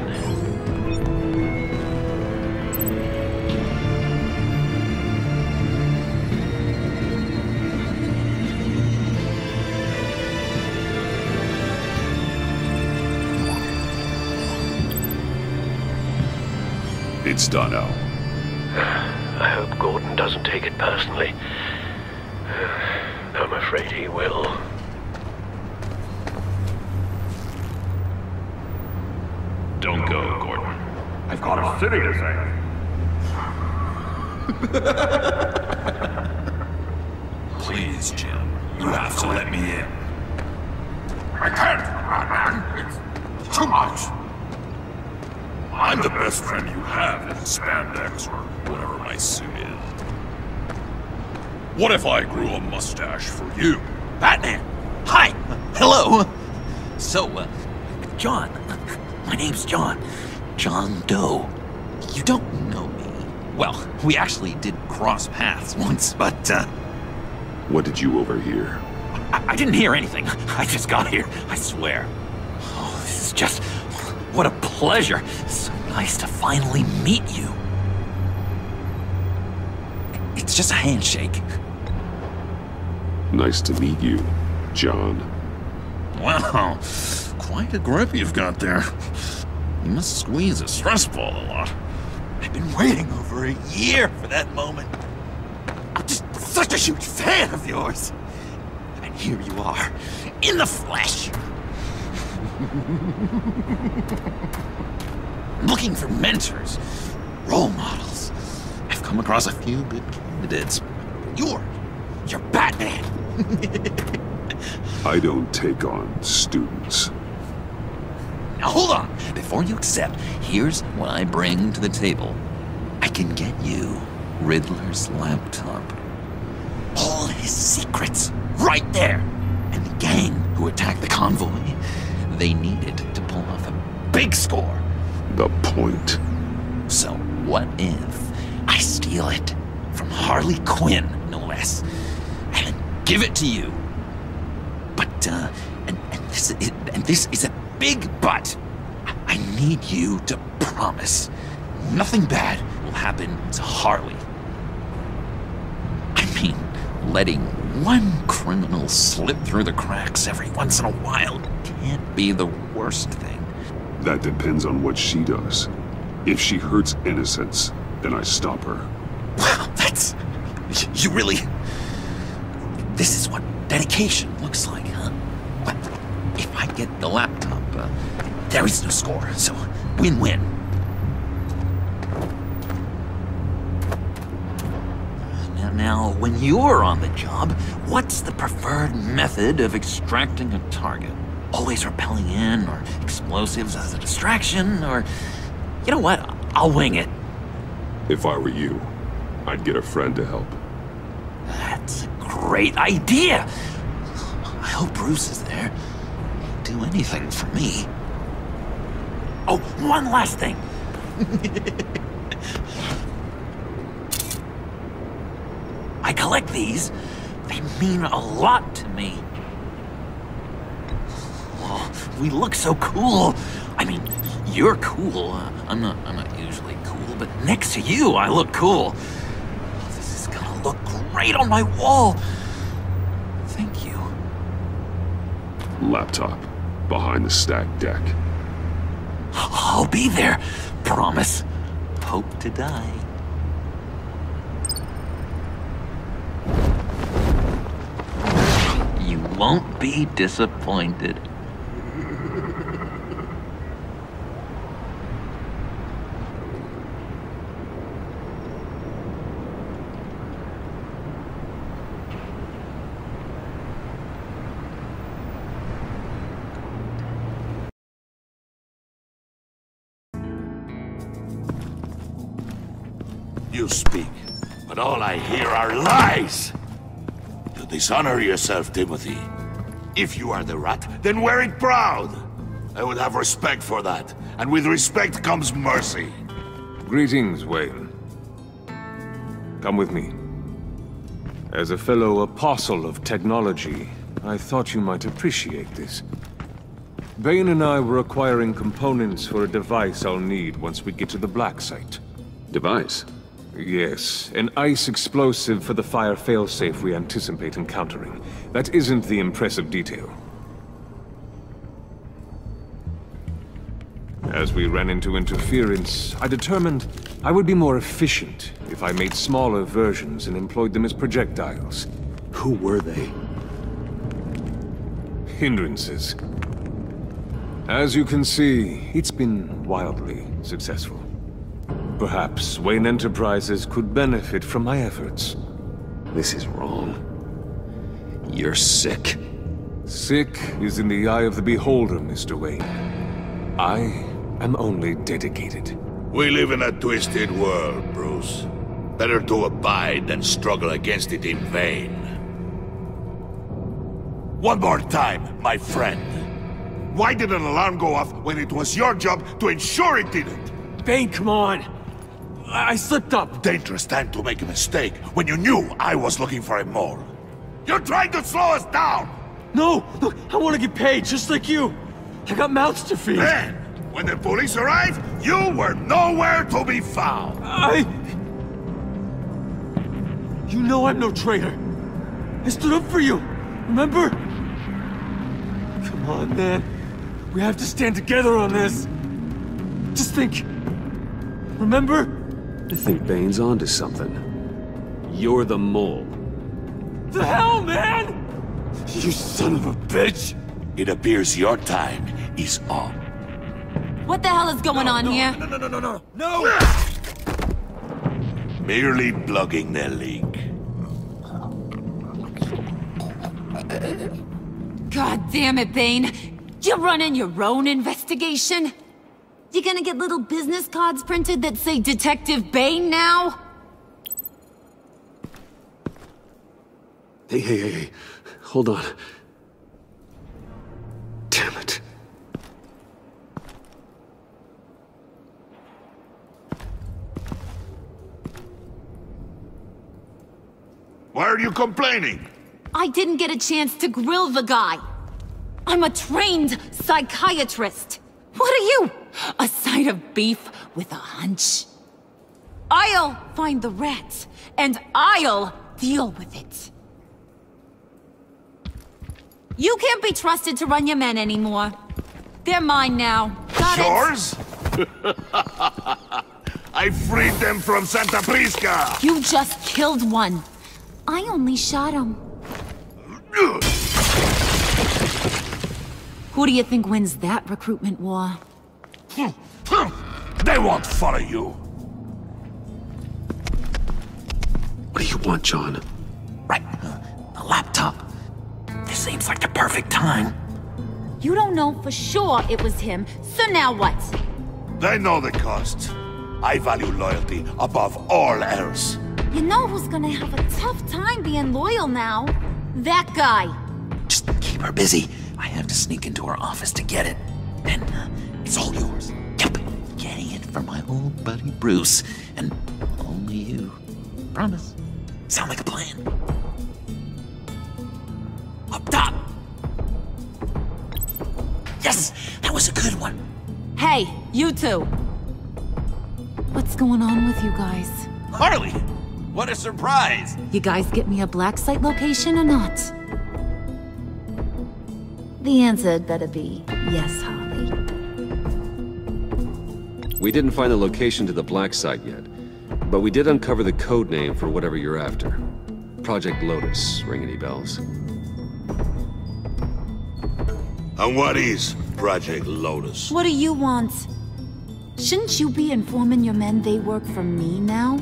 Speaker 13: It's done, now.
Speaker 14: I hope Gordon doesn't take it personally. I'm afraid he will.
Speaker 15: City to save.
Speaker 16: Please, Jim. You have to let me in.
Speaker 15: I can't, Batman. It's too much.
Speaker 16: I'm the best friend you have in spandex or whatever my suit is. What if I grew a mustache for you?
Speaker 5: Batman! Hi! Hello! So, uh, John. My name's John. John Doe. You don't know me. Well, we actually did cross paths once, but, uh...
Speaker 13: What did you overhear?
Speaker 5: I, I didn't hear anything. I just got here, I swear. Oh, this is just... What a pleasure. So nice to finally meet you. It's just a handshake.
Speaker 13: Nice to meet you, John.
Speaker 16: Wow, quite a grip you've got there. You must squeeze a stress ball a lot.
Speaker 5: I've been waiting over a year for that moment. I'm just such a huge fan of yours. And here you are, in the flesh. Looking for mentors, role models. I've come across a few good candidates. You're, you're Batman.
Speaker 13: I don't take on students.
Speaker 5: Now hold on. Before you accept, here's what I bring to the table. Can get you Riddler's laptop. All his secrets, right there. And the gang who attacked the convoy, they needed to pull off a big score.
Speaker 13: The point.
Speaker 5: So what if I steal it from Harley Quinn, no less, and give it to you? But uh, and, and this is, and this is a big but. I need you to promise nothing bad happen to Harley. I mean, letting one criminal slip through the cracks every once in a while can't be the worst thing.
Speaker 13: That depends on what she does. If she hurts innocents, then I stop her.
Speaker 5: Wow, that's... You really... This is what dedication looks like, huh? Well, if I get the laptop, uh, there is no score, so win-win. Now, when you're on the job, what's the preferred method of extracting a target? Always rappelling in, or explosives as a distraction, or... You know what? I'll wing it.
Speaker 3: If I were you, I'd get a friend to help.
Speaker 5: That's a great idea! I hope Bruce is there. He'd do anything for me. Oh, one last thing! I collect these. They mean a lot to me. Oh, we look so cool. I mean, you're cool. Uh, I'm not. I'm not usually cool, but next to you, I look cool. This is gonna look great on my wall. Thank you.
Speaker 3: Laptop. Behind the stack deck.
Speaker 5: I'll be there. Promise. Hope to die. You won't be disappointed.
Speaker 4: You speak, but all I hear are lies! You dishonor yourself, Timothy. If you are the rat, then wear it proud! I would have respect for that, and with respect comes mercy.
Speaker 3: Greetings, Wayne. Come with me. As a fellow apostle of technology, I thought you might appreciate this. Bane and I were acquiring components for a device I'll need once we get to the Black Site.
Speaker 1: Device?
Speaker 3: Yes, an ice explosive for the fire failsafe we anticipate encountering. That isn't the impressive detail. As we ran into interference, I determined I would be more efficient if I made smaller versions and employed them as projectiles.
Speaker 1: Who were they?
Speaker 3: Hindrances. As you can see, it's been wildly successful. Perhaps Wayne Enterprises could benefit from my efforts.
Speaker 1: This is wrong. You're sick.
Speaker 3: Sick is in the eye of the beholder, Mr. Wayne. I am only dedicated.
Speaker 4: We live in a twisted world, Bruce. Better to abide than struggle against it in vain. One more time, my friend. Why did an alarm go off when it was your job to ensure it didn't?
Speaker 7: Bane, come on! I, slipped up!
Speaker 4: Dangerous time to make a mistake when you knew I was looking for a mole. You're trying to slow us down!
Speaker 7: No! Look, I want to get paid just like you! I got mouths to feed!
Speaker 4: Then, when the police arrived, you were nowhere to be found!
Speaker 7: I... You know I'm no traitor. I stood up for you, remember? Come on, man. We have to stand together on this. Just think. Remember?
Speaker 1: I think Bane's onto something. You're the mole.
Speaker 7: The hell, man! You son of a bitch!
Speaker 4: It appears your time is up.
Speaker 6: What the hell is going on here?
Speaker 7: No, no, no, no, no, no!
Speaker 4: Merely plugging the leak.
Speaker 6: God damn it, Bane. You're running your own investigation? You gonna get little business cards printed that say Detective Bane now?
Speaker 1: Hey, hey, hey, hey. Hold on. Damn it.
Speaker 4: Why are you complaining?
Speaker 6: I didn't get a chance to grill the guy. I'm a trained psychiatrist. What are you? A side of beef with a hunch? I'll find the rat, and I'll deal with it. You can't be trusted to run your men anymore. They're mine now. Got
Speaker 4: Yours? I freed them from Santa Prisca!
Speaker 6: You just killed one. I only shot him. Who do you think wins that recruitment war? Hmm. Hmm.
Speaker 4: They won't follow you.
Speaker 1: What do you want, John?
Speaker 5: Right. A laptop. This seems like the perfect time.
Speaker 6: You don't know for sure it was him, so now what?
Speaker 4: They know the cost. I value loyalty above all else.
Speaker 6: You know who's gonna have a tough time being loyal now? That guy.
Speaker 5: Just keep her busy. I have to sneak into her office to get it. And uh, it's all yours. Yep. Getting it for my old buddy Bruce. And only you. Promise. Sound like a plan? Up top! Yes! That was a good one.
Speaker 6: Hey, you two. What's going on with you guys?
Speaker 5: Harley! What a surprise!
Speaker 6: You guys get me a black site location or not? The answer had better be yes, Harley.
Speaker 1: We didn't find the location to the black site yet, but we did uncover the code name for whatever you're after. Project Lotus. Ring any bells?
Speaker 4: And what is Project Lotus?
Speaker 6: What do you want? Shouldn't you be informing your men they work for me now?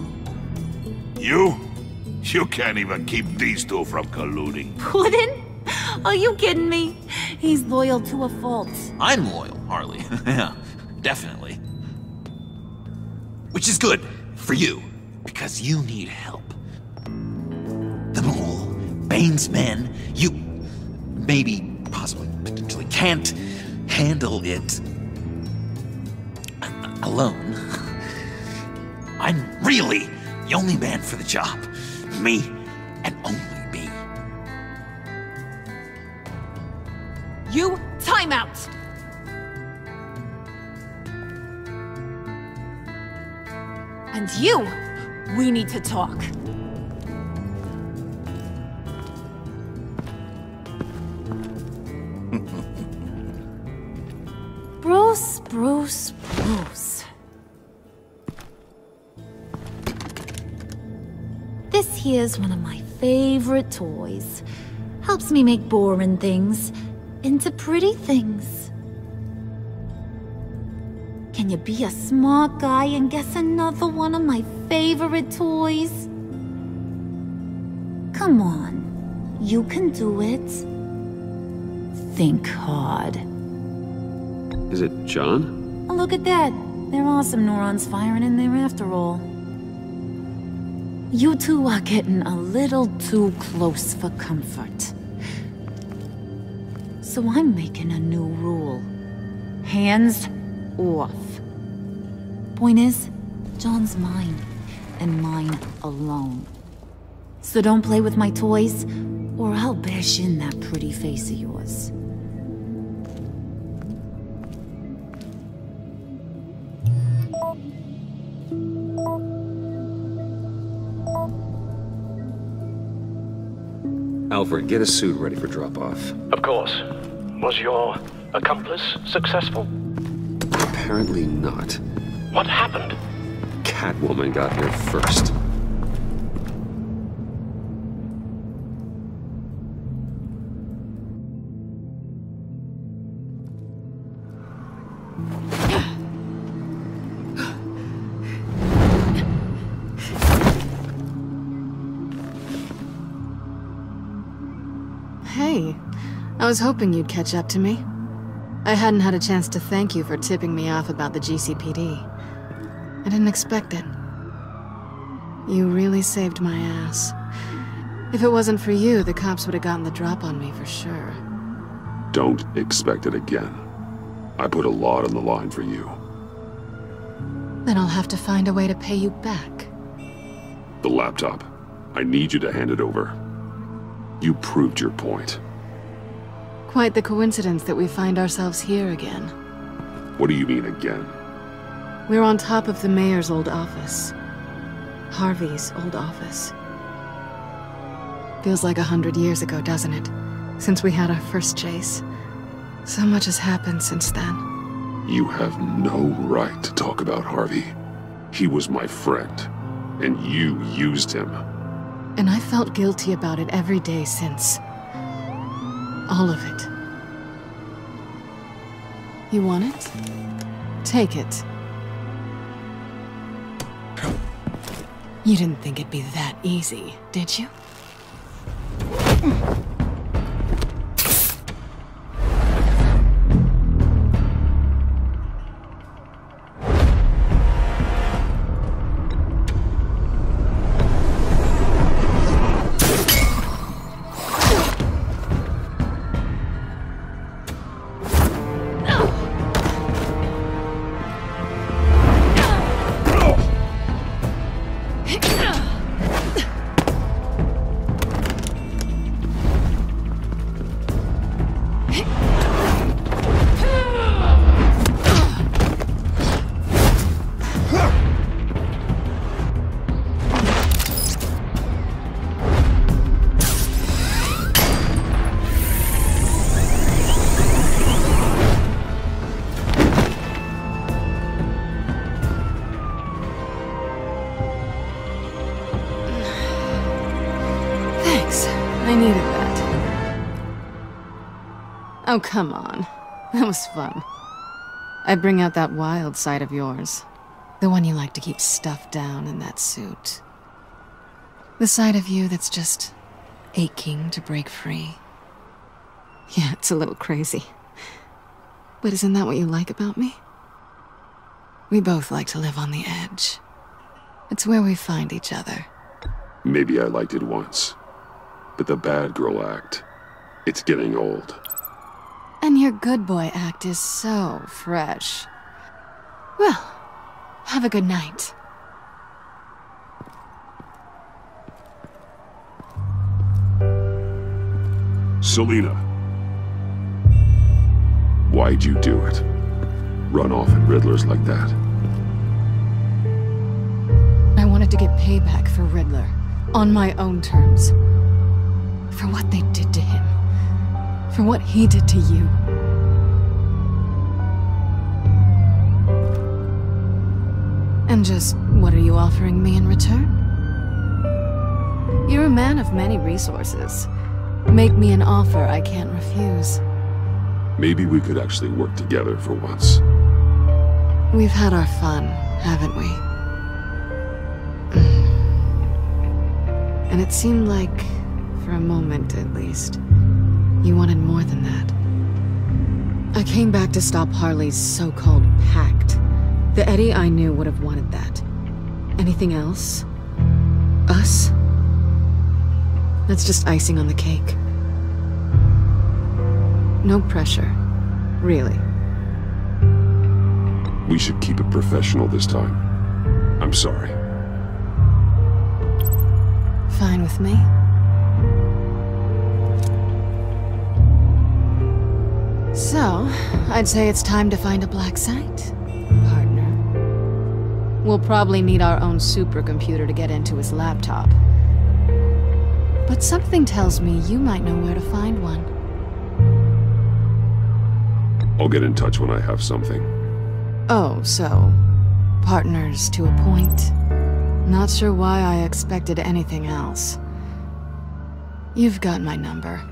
Speaker 4: You? You can't even keep these two from colluding.
Speaker 6: Puddin'? Are you kidding me? He's loyal to a fault.
Speaker 5: I'm loyal, Harley. yeah, definitely. Which is good for you, because you need help. The mole, Bane's men, you maybe, possibly, potentially can't handle it alone. I'm really the only man for the job. Me and only
Speaker 6: You time out! And you, we need to talk. Bruce, Bruce, Bruce. This here's one of my favorite toys. Helps me make boring things into pretty things. Can you be a smart guy and guess another one of my favorite toys? Come on, you can do it. Think hard.
Speaker 1: Is it John?
Speaker 6: Oh, look at that. There are some neurons firing in there after all. You two are getting a little too close for comfort. So I'm making a new rule. Hands off. Point is, John's mine, and mine alone. So don't play with my toys, or I'll bash in that pretty face of yours.
Speaker 1: Alfred, get a suit ready for drop-off.
Speaker 17: Of course. Was your accomplice successful?
Speaker 1: Apparently not.
Speaker 17: What happened?
Speaker 1: Catwoman got here first.
Speaker 2: Was hoping you'd catch up to me. I hadn't had a chance to thank you for tipping me off about the GCPD. I didn't expect it. You really saved my ass. If it wasn't for you, the cops would have gotten the drop on me for sure.
Speaker 13: Don't expect it again. I put a lot on the line for you.
Speaker 2: Then I'll have to find a way to pay you back.
Speaker 13: The laptop. I need you to hand it over. You proved your point.
Speaker 2: Quite the coincidence that we find ourselves here again.
Speaker 13: What do you mean again?
Speaker 2: We're on top of the mayor's old office. Harvey's old office. Feels like a hundred years ago, doesn't it? Since we had our first chase. So much has happened since then.
Speaker 13: You have no right to talk about Harvey. He was my friend, and you used him.
Speaker 2: And I felt guilty about it every day since. All of it. You want it? Take it. You didn't think it'd be that easy, did you? Oh, come on. That was fun. I bring out that wild side of yours. The one you like to keep stuffed down in that suit. The side of you that's just aching to break free. Yeah, it's a little crazy. But isn't that what you like about me? We both like to live on the edge. It's where we find each other.
Speaker 13: Maybe I liked it once. But the bad girl act, it's getting old.
Speaker 2: And your good boy act is so fresh. Well, have a good night.
Speaker 13: Selina. Why'd you do it? Run off at Riddlers like that?
Speaker 2: I wanted to get payback for Riddler. On my own terms. For what they did to him. For what he did to you. And just what are you offering me in return? You're a man of many resources. Make me an offer I can't refuse.
Speaker 13: Maybe we could actually work together for once.
Speaker 2: We've had our fun, haven't we? And it seemed like, for a moment at least, you wanted more than that. I came back to stop Harley's so-called pact. The Eddie I knew would have wanted that. Anything else? Us? That's just icing on the cake. No pressure. Really.
Speaker 13: We should keep it professional this time. I'm sorry.
Speaker 2: Fine with me. So, I'd say it's time to find a black site, partner. We'll probably need our own supercomputer to get into his laptop. But something tells me you might know where to find one.
Speaker 13: I'll get in touch when I have something.
Speaker 2: Oh, so... Partners to a point. Not sure why I expected anything else. You've got my number.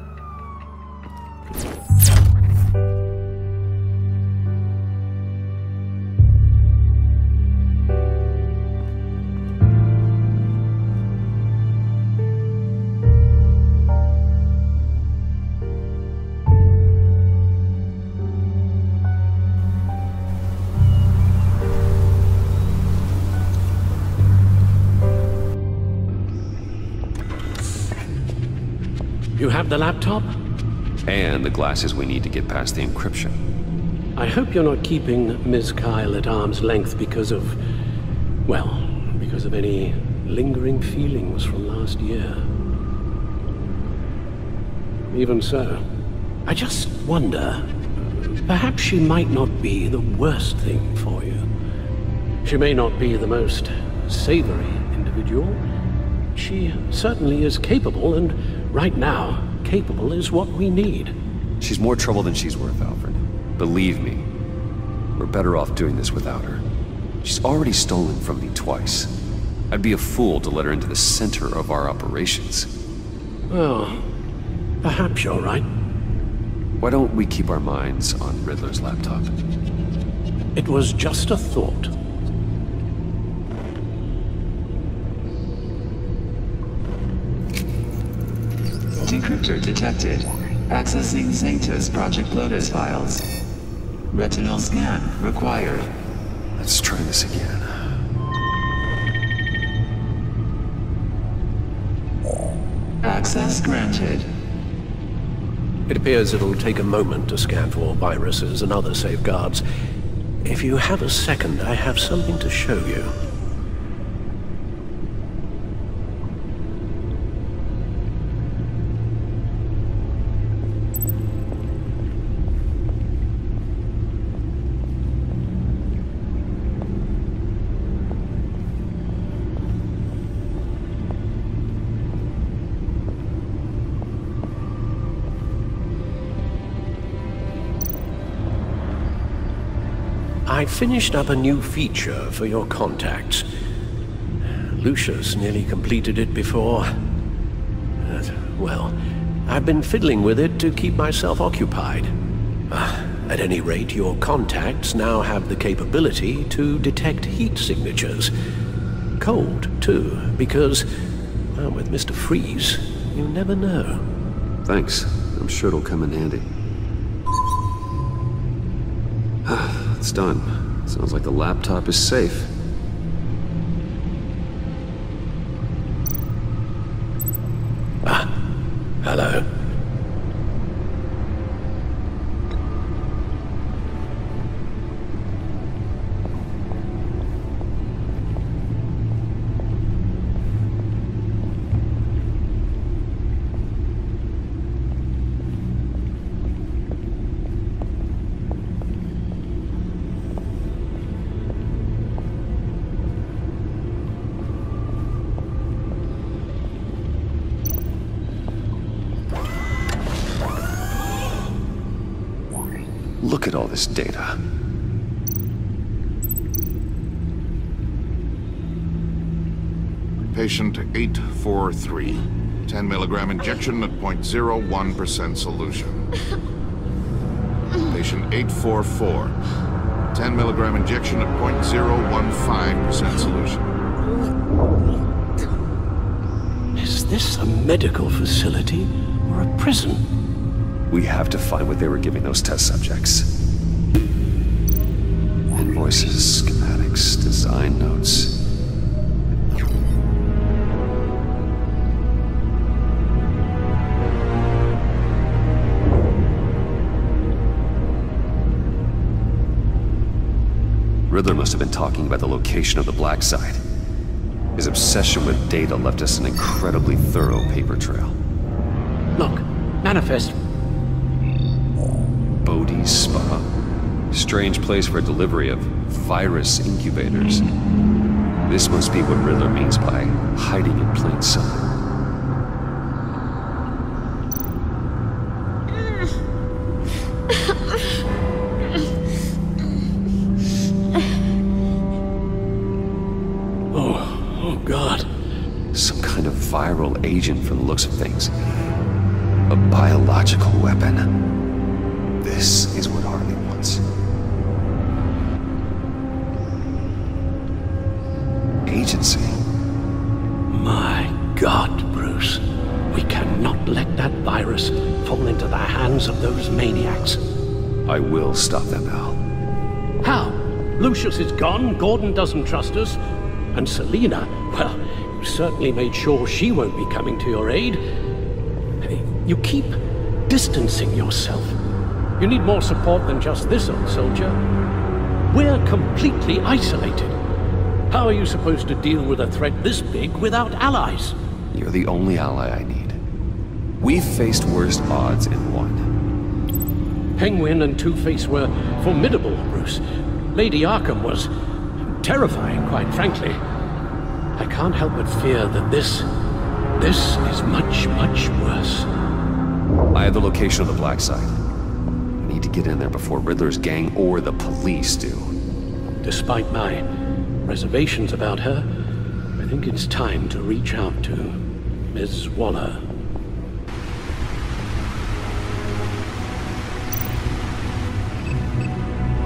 Speaker 14: The laptop?
Speaker 1: And the glasses we need to get past the encryption.
Speaker 14: I hope you're not keeping Ms. Kyle at arm's length because of. well, because of any lingering feelings from last year. Even so, I just wonder. Perhaps she might not be the worst thing for you. She may not be the most savory individual. She certainly is capable, and right now, capable is what we need.
Speaker 1: She's more trouble than she's worth, Alfred. Believe me, we're better off doing this without her. She's already stolen from me twice. I'd be a fool to let her into the center of our operations.
Speaker 14: Well, perhaps you're right.
Speaker 1: Why don't we keep our minds on Riddler's laptop?
Speaker 14: It was just a thought.
Speaker 11: Decryptor detected. Accessing Zeta's Project Lotus files. Retinal scan required.
Speaker 1: Let's try this again.
Speaker 11: Access granted.
Speaker 14: It appears it'll take a moment to scan for viruses and other safeguards. If you have a second, I have something to show you. Finished up a new feature for your contacts. Lucius nearly completed it before. But, well, I've been fiddling with it to keep myself occupied. Uh, at any rate, your contacts now have the capability to detect heat signatures. Cold, too, because, well, with Mr. Freeze, you never know.
Speaker 1: Thanks. I'm sure it'll come in handy. it's done. Sounds like the laptop is safe.
Speaker 16: 843. 10 milligram injection at 0.01% solution. Patient 844. 10 milligram injection at 0.015% solution.
Speaker 14: Is this a medical facility or a prison?
Speaker 1: We have to find what they were giving those test subjects. Invoices, schematics, design notes. Riddler must have been talking about the location of the Black Site. His obsession with data left us an incredibly thorough paper trail.
Speaker 14: Look, manifest.
Speaker 1: Bodhi's Spa. Strange place for delivery of virus incubators. This must be what Riddler means by hiding in plain sight. Viral agent from the looks of things. A biological weapon. This is what Harley wants. Agency.
Speaker 14: My God, Bruce. We cannot let that virus fall into the hands of those maniacs.
Speaker 1: I will stop them, Al.
Speaker 14: How? Lucius is gone, Gordon doesn't trust us, and Selina, certainly made sure she won't be coming to your aid. You keep distancing yourself. You need more support than just this old soldier. We're completely isolated. How are you supposed to deal with a threat this big without allies?
Speaker 1: You're the only ally I need. We've faced worse odds and won.
Speaker 14: Penguin and Two-Face were formidable, Bruce. Lady Arkham was terrifying, quite frankly. I can't help but fear that this... this is much, much worse.
Speaker 1: I have the location of the Black Site. I need to get in there before Riddler's gang or the police do.
Speaker 14: Despite my reservations about her, I think it's time to reach out to Ms. Waller.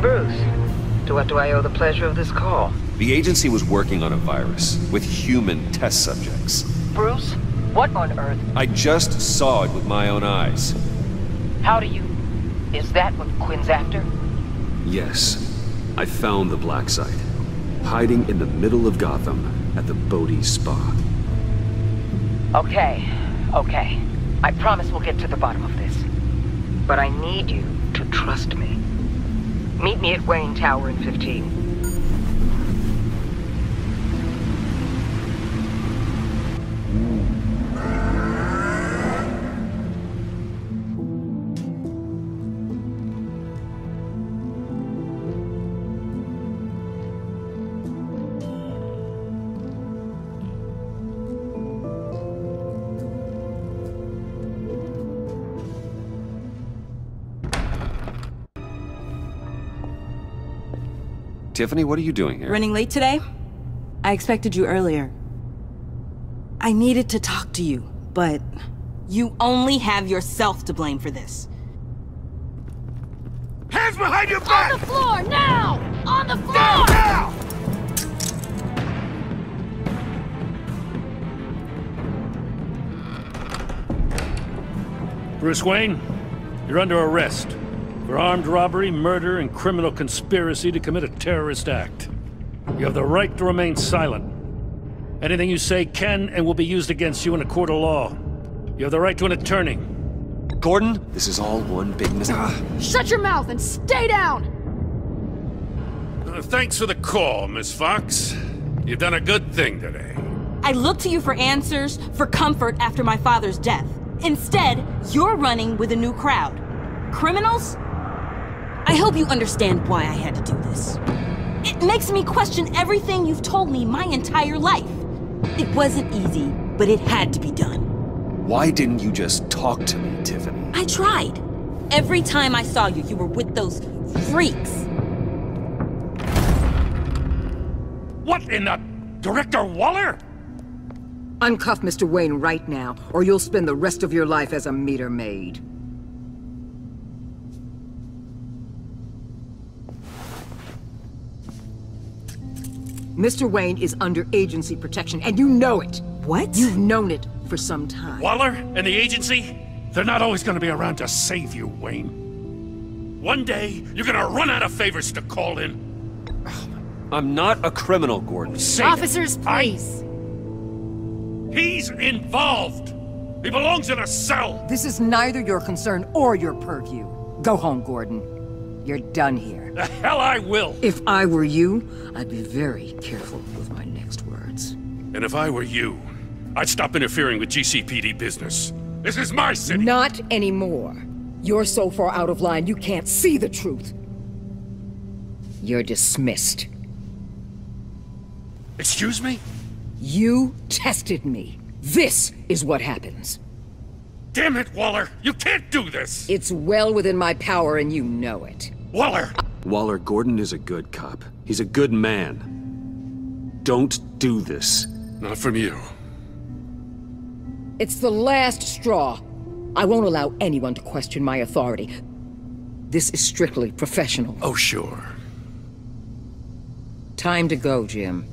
Speaker 8: Bruce, to what do I owe the pleasure of this call?
Speaker 1: The agency was working on a virus with human test subjects.
Speaker 8: Bruce, What on earth?
Speaker 1: I just saw it with my own eyes.
Speaker 8: How do you... Is that what Quinn's after?
Speaker 1: Yes. I found the black site. Hiding in the middle of Gotham at the Bodhi Spa.
Speaker 8: Okay, okay. I promise we'll get to the bottom of this. But I need you to trust me. Meet me at Wayne Tower in 15.
Speaker 1: Tiffany, what are you doing here?
Speaker 18: Running late today? I expected you earlier. I needed to talk to you, but you only have yourself to blame for this.
Speaker 19: Hands behind your back!
Speaker 20: On the floor, now! On the floor!
Speaker 19: Down, now!
Speaker 12: Bruce Wayne, you're under arrest for armed robbery, murder, and criminal conspiracy to commit a terrorist act. You have the right to remain silent. Anything you say can and will be used against you in a court of law. You have the right to an attorney.
Speaker 1: Gordon, this is all one big mistake.
Speaker 21: Shut your mouth and stay down!
Speaker 12: Uh, thanks for the call, Miss Fox. You've done a good thing today.
Speaker 18: I looked to you for answers, for comfort after my father's death. Instead, you're running with a new crowd. Criminals? I hope you understand why I had to do this. It makes me question everything you've told me my entire life. It wasn't easy, but it had to be done.
Speaker 1: Why didn't you just talk to me, Tiffany?
Speaker 18: I tried. Every time I saw you, you were with those freaks.
Speaker 12: What in the... Director Waller?
Speaker 22: Uncuff Mr. Wayne right now, or you'll spend the rest of your life as a meter maid. Mr. Wayne is under agency protection, and you know it.
Speaker 18: What?
Speaker 22: You've known it for some time.
Speaker 12: Waller and the agency? They're not always going to be around to save you, Wayne. One day, you're going to run out of favors to call in.
Speaker 1: I'm not a criminal, Gordon.
Speaker 12: Say
Speaker 21: Officers, please.
Speaker 12: He's involved. He belongs in a cell.
Speaker 22: This is neither your concern or your purview. Go home, Gordon. You're done here.
Speaker 12: The hell I will.
Speaker 22: If I were you, I'd be very careful with my next words.
Speaker 12: And if I were you, I'd stop interfering with GCPD business. This is my city.
Speaker 22: Not anymore. You're so far out of line you can't see the truth. You're dismissed.
Speaker 12: Excuse me?
Speaker 22: You tested me. This is what happens.
Speaker 12: Damn it, Waller! You can't do this!
Speaker 22: It's well within my power and you know it.
Speaker 12: Waller!
Speaker 1: Waller, Gordon is a good cop. He's a good man. Don't do this.
Speaker 12: Not from you.
Speaker 22: It's the last straw. I won't allow anyone to question my authority. This is strictly professional.
Speaker 12: Oh, sure.
Speaker 22: Time to go, Jim.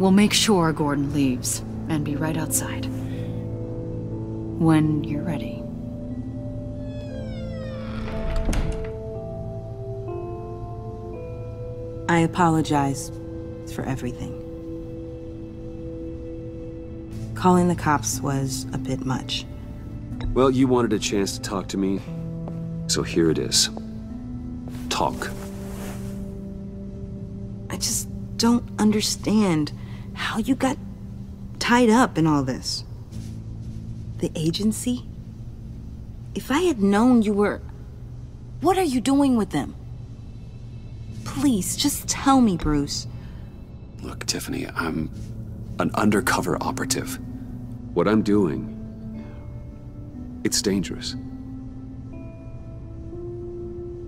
Speaker 6: We'll make sure Gordon leaves, and be right outside. When you're ready.
Speaker 18: I apologize for everything. Calling the cops was a bit much.
Speaker 1: Well, you wanted a chance to talk to me, so here it is. Talk.
Speaker 18: I just don't understand how you got tied up in all this. The agency? If I had known you were... What are you doing with them? Please, just tell me, Bruce.
Speaker 1: Look, Tiffany, I'm an undercover operative. What I'm doing, it's dangerous.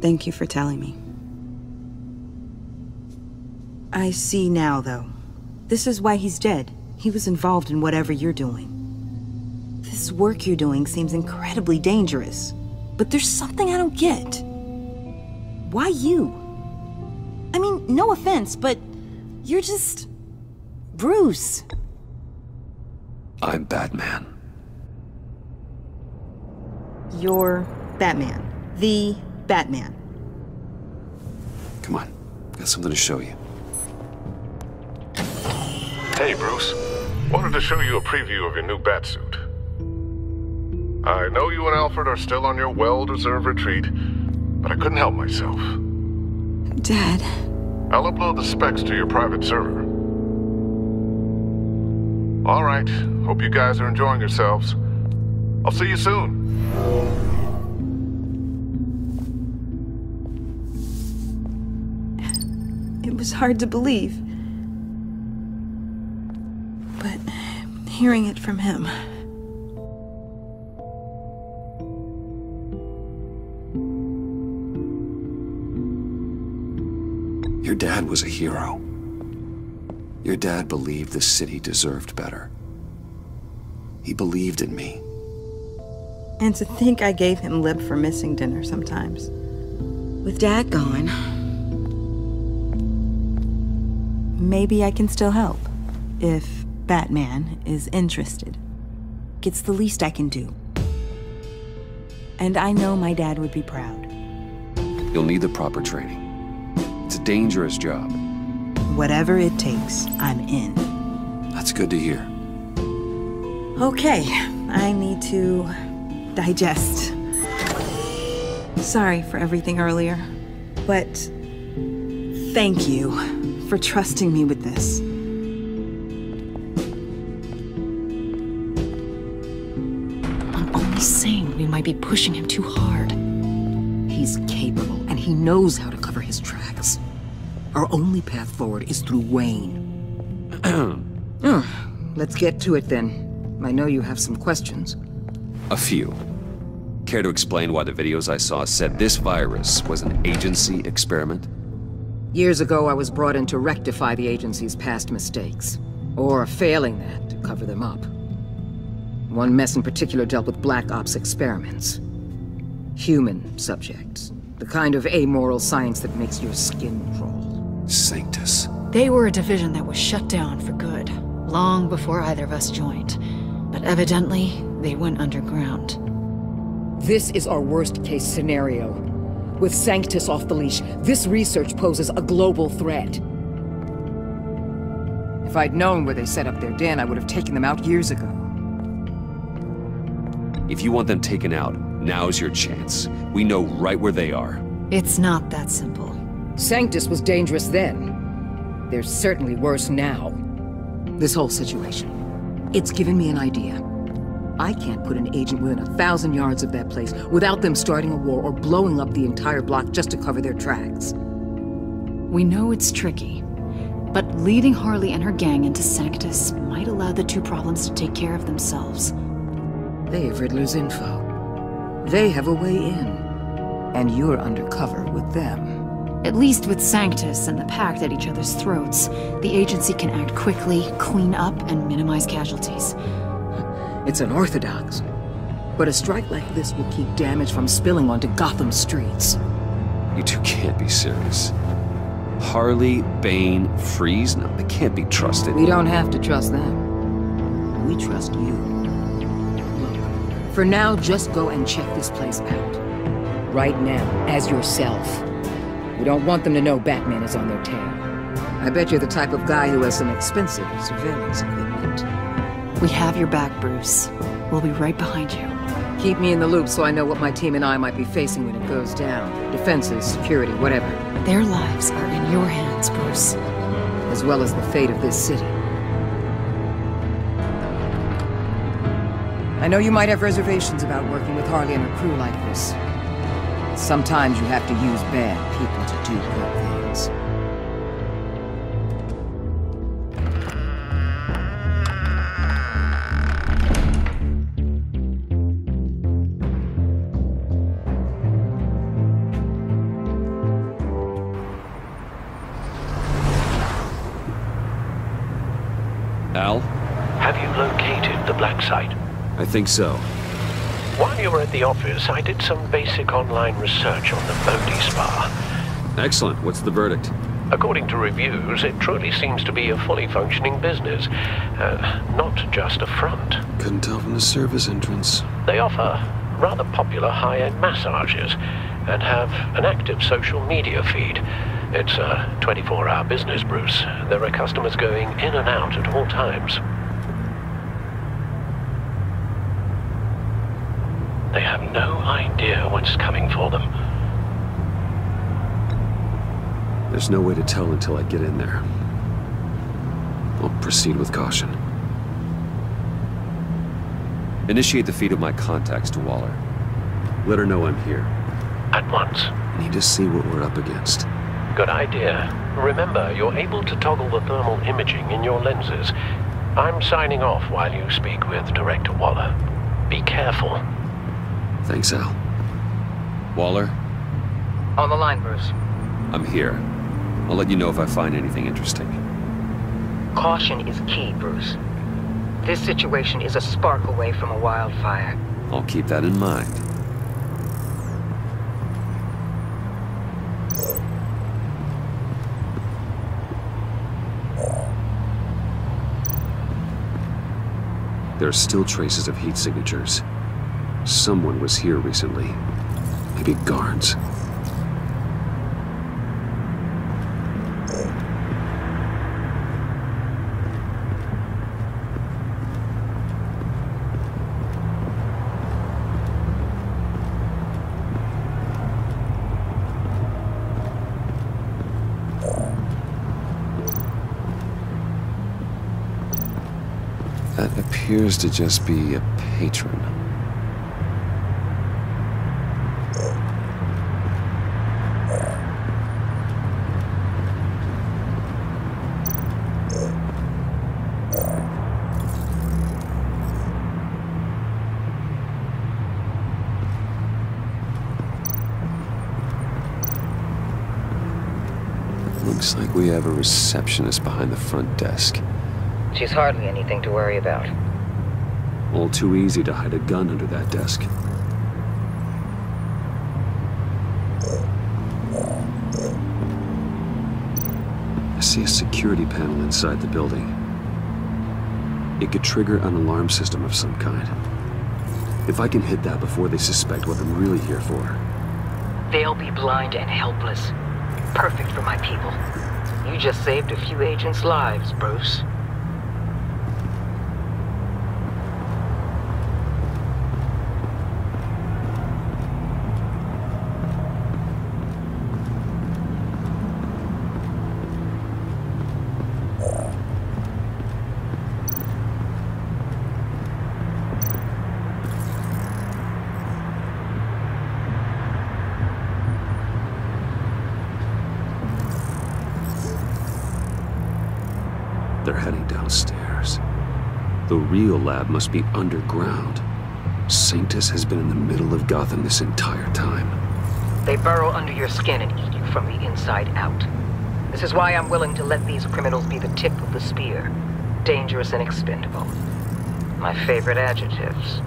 Speaker 18: Thank you for telling me. I see now, though. This is why he's dead. He was involved in whatever you're doing. This work you're doing seems incredibly dangerous. But there's something I don't get. Why you? I mean, no offense, but you're just. Bruce.
Speaker 1: I'm Batman.
Speaker 18: You're Batman. The Batman.
Speaker 1: Come on, got something to show you.
Speaker 16: Hey, Bruce. Wanted to show you a preview of your new batsuit. I know you and Alfred are still on your well-deserved retreat, but I couldn't help myself.
Speaker 18: Dad.
Speaker 16: I'll upload the specs to your private server. All right. Hope you guys are enjoying yourselves. I'll see you soon.
Speaker 18: It was hard to believe. But hearing it from him.
Speaker 1: Your dad was a hero. Your dad believed the city deserved better. He believed in me.
Speaker 18: And to think I gave him lip for missing dinner sometimes. With Dad gone, maybe I can still help. If Batman is interested. It's the least I can do. And I know my dad would be proud.
Speaker 1: You'll need the proper training. It's a dangerous job.
Speaker 18: Whatever it takes, I'm in.
Speaker 1: That's good to hear.
Speaker 18: Okay, I need to digest. Sorry for everything earlier, but thank you for trusting me with this.
Speaker 22: Pushing him too hard. He's capable, and he knows how to cover his tracks. Our only path forward is through Wayne. Oh, Let's get to it then. I know you have some questions.
Speaker 1: A few. Care to explain why the videos I saw said this virus was an agency experiment?
Speaker 22: Years ago, I was brought in to rectify the agency's past mistakes. Or failing that, to cover them up. One mess in particular dealt with Black Ops experiments. Human subjects. The kind of amoral science that makes your skin crawl.
Speaker 1: Sanctus.
Speaker 2: They were a division that was shut down for good, long before either of us joined. But evidently, they went underground.
Speaker 23: This is our worst case scenario. With Sanctus off the leash, this research poses a global threat.
Speaker 22: If I'd known where they set up their den, I would have taken them out years ago.
Speaker 1: If you want them taken out, now's your chance. We know right where they are.
Speaker 2: It's not that simple.
Speaker 23: Sanctus was dangerous then. They're certainly worse now.
Speaker 22: This whole situation. It's given me an idea. I can't put an agent within a thousand yards of that place without them starting a war or blowing up the entire block just to cover their tracks.
Speaker 2: We know it's tricky, but leading Harley and her gang into Sanctus might allow the two problems to take care of themselves.
Speaker 22: They have Riddler's info. They have a way in. And you're undercover with them.
Speaker 2: At least with Sanctus and the Pact at each other's throats, the agency can act quickly, clean up, and minimize casualties.
Speaker 22: It's unorthodox. But a strike like this will keep damage from spilling onto Gotham streets.
Speaker 1: You two can't be serious. Harley, Bane, Freeze? No, they can't be trusted.
Speaker 22: We don't have to trust them. We trust you. For now, just go and check this place out.
Speaker 23: Right now, as yourself. We don't want them to know Batman is on their tail.
Speaker 22: I bet you're the type of guy who has some expensive surveillance equipment.
Speaker 2: We have your back, Bruce. We'll be right behind you.
Speaker 22: Keep me in the loop so I know what my team and I might be facing when it goes down. Defenses, security, whatever.
Speaker 2: Their lives are in your hands, Bruce.
Speaker 22: As well as the fate of this city. I know you might have reservations about working with Harley and her crew like this. Sometimes you have to use bad people to do good things.
Speaker 1: Al?
Speaker 10: Have you located the black site?
Speaker 1: I think so.
Speaker 14: While you were at the office, I did some basic online research on the Bodhi Spa.
Speaker 1: Excellent. What's the verdict?
Speaker 14: According to reviews, it truly seems to be a fully functioning business, uh, not just a front.
Speaker 1: Couldn't tell from the service entrance.
Speaker 14: They offer rather popular high-end massages and have an active social media feed. It's a 24-hour business, Bruce. There are customers going in and out at all times. They have no idea what's coming for them.
Speaker 1: There's no way to tell until I get in there. I'll proceed with caution. Initiate the feed of my contacts to Waller. Let her know I'm here.
Speaker 14: At once.
Speaker 1: Need to see what we're up against.
Speaker 14: Good idea. Remember, you're able to toggle the thermal imaging in your lenses. I'm signing off while you speak with Director Waller. Be careful.
Speaker 1: Thanks, Al. Waller,
Speaker 8: On the line, Bruce.
Speaker 1: I'm here. I'll let you know if I find anything interesting.
Speaker 8: Caution is key, Bruce. This situation is a spark away from a wildfire.
Speaker 1: I'll keep that in mind. There are still traces of heat signatures. Someone was here recently. Maybe guards. That appears to just be a patron. Looks like we have a receptionist behind the front desk.
Speaker 8: She's hardly anything to worry about.
Speaker 1: All too easy to hide a gun under that desk. I see a security panel inside the building. It could trigger an alarm system of some kind. If I can hit that before they suspect what I'm really here for.
Speaker 8: They'll be blind and helpless. Perfect for my people. You just saved a few agents' lives, Bruce.
Speaker 1: They're heading downstairs. The real lab must be underground. Sanctus has been in the middle of Gotham this entire time.
Speaker 8: They burrow under your skin and eat you from the inside out. This is why I'm willing to let these criminals be the tip of the spear. Dangerous and expendable. My favorite adjectives.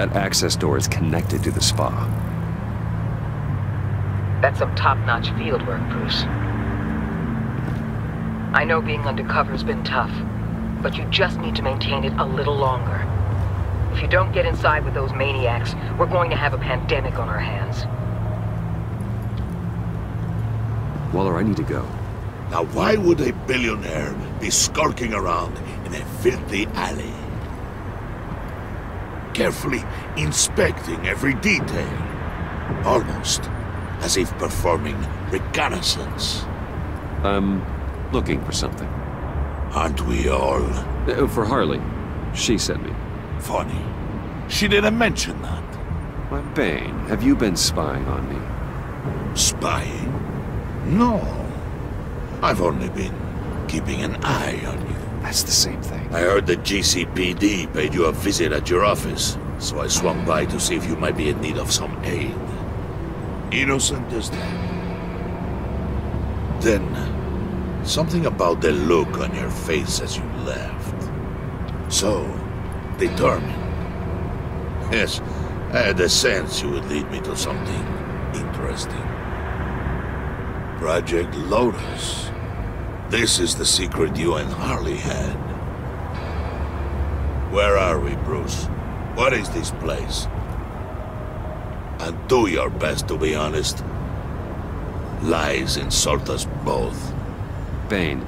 Speaker 1: That access door is connected to the spa.
Speaker 8: That's some top-notch field work, Bruce. I know being undercover's been tough, but you just need to maintain it a little longer. If you don't get inside with those maniacs, we're going to have a pandemic on our hands.
Speaker 1: Waller, I need to go.
Speaker 4: Now why would a billionaire be skulking around in a filthy alley? Carefully inspecting every detail. Almost as if performing reconnaissance.
Speaker 1: I'm looking for something.
Speaker 4: Aren't we all?
Speaker 1: Uh, for Harley. She sent me.
Speaker 4: Funny. She didn't mention that.
Speaker 1: Why, Bane, have you been spying on me?
Speaker 4: Spying? No. I've only been keeping an eye on you.
Speaker 1: That's the same thing.
Speaker 4: I heard the GCPD paid you a visit at your office. So I swung by to see if you might be in need of some aid. Innocent as that. Then, something about the look on your face as you left. So, determined. Yes, I had a sense you would lead me to something interesting. Project Lotus. This is the secret you and Harley had. Where are we, Bruce? What is this place? And do your best to be honest. Lies insult us both.
Speaker 1: Bane,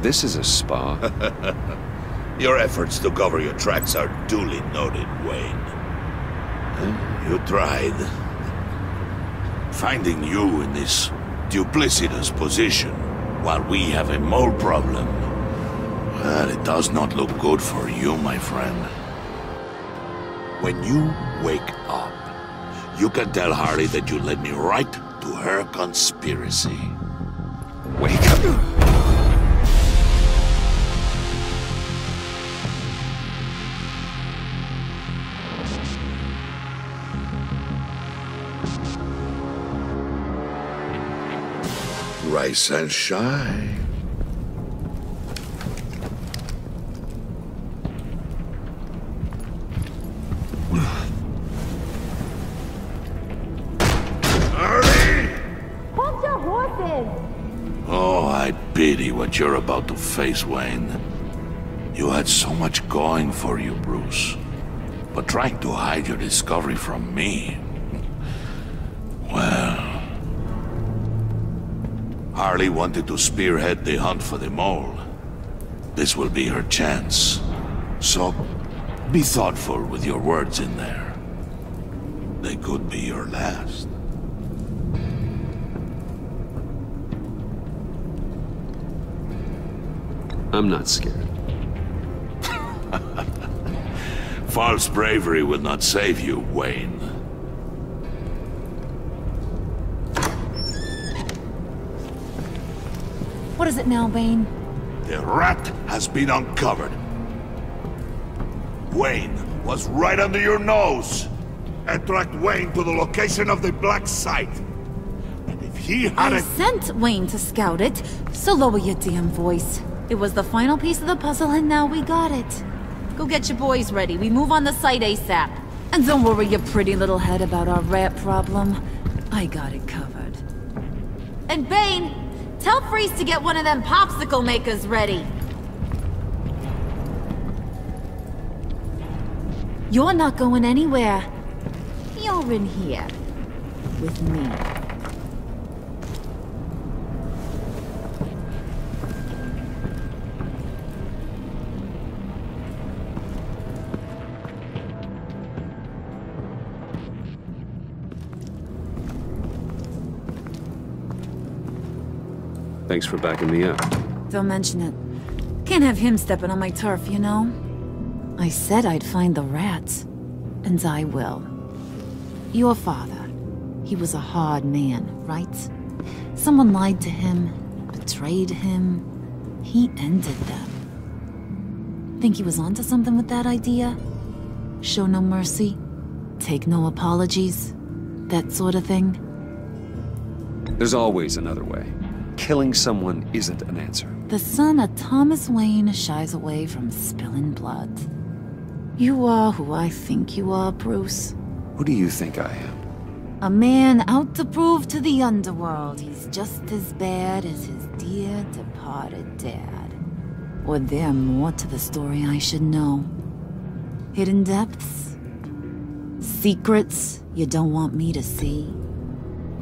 Speaker 1: this is a spa.
Speaker 4: your efforts to cover your tracks are duly noted, Wayne. You tried. Finding you in this duplicitous position while we have a mole problem. Well, it does not look good for you, my friend. When you wake up, you can tell Harley that you led me right to her conspiracy.
Speaker 1: Wake up!
Speaker 4: Rise and shine. What you're about to face, Wayne. You had so much going for you, Bruce. But trying to hide your discovery from me... Well... Harley wanted to spearhead the hunt for the mole. This will be her chance. So, be thoughtful with your words in there. They could be your last.
Speaker 1: I'm not scared.
Speaker 4: False bravery will not save you, Wayne.
Speaker 6: What is it now, Bane?
Speaker 4: The rat has been uncovered. Wayne was right under your nose. And tracked Wayne to the location of the black site. And if he had
Speaker 6: I
Speaker 4: a...
Speaker 6: sent Wayne to scout it, so lower your damn voice. It was the final piece of the puzzle and now we got it. Go get your boys ready. We move on the site ASAP. And don't worry your pretty little head about our rat problem. I got it covered. And Bane, tell Freeze to get one of them popsicle makers ready. You're not going anywhere. You're in here. With me.
Speaker 1: Thanks for backing me up.
Speaker 6: Don't mention it. Can't have him stepping on my turf, you know? I said I'd find the rats. And I will. Your father. He was a hard man, right? Someone lied to him, betrayed him. He ended them. Think he was onto something with that idea? Show no mercy? Take no apologies? That sort of thing?
Speaker 1: There's always another way. Killing someone isn't an answer.
Speaker 6: The son of Thomas Wayne shies away from spilling blood. You are who I think you are, Bruce.
Speaker 1: Who do you think I am?
Speaker 6: A man out to prove to the underworld he's just as bad as his dear departed dad. Or there more to the story I should know. Hidden depths? Secrets you don't want me to see?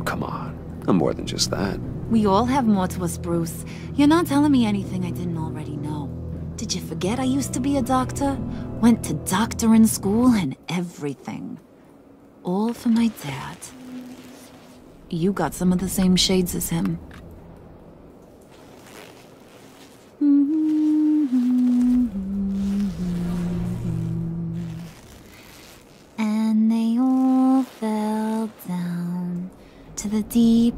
Speaker 1: Come on. I'm more than just that.
Speaker 6: We all have more to us, Bruce. You're not telling me anything I didn't already know. Did you forget I used to be a doctor? Went to doctoring school and everything. All for my dad. You got some of the same shades as him. And they all fell down to the deep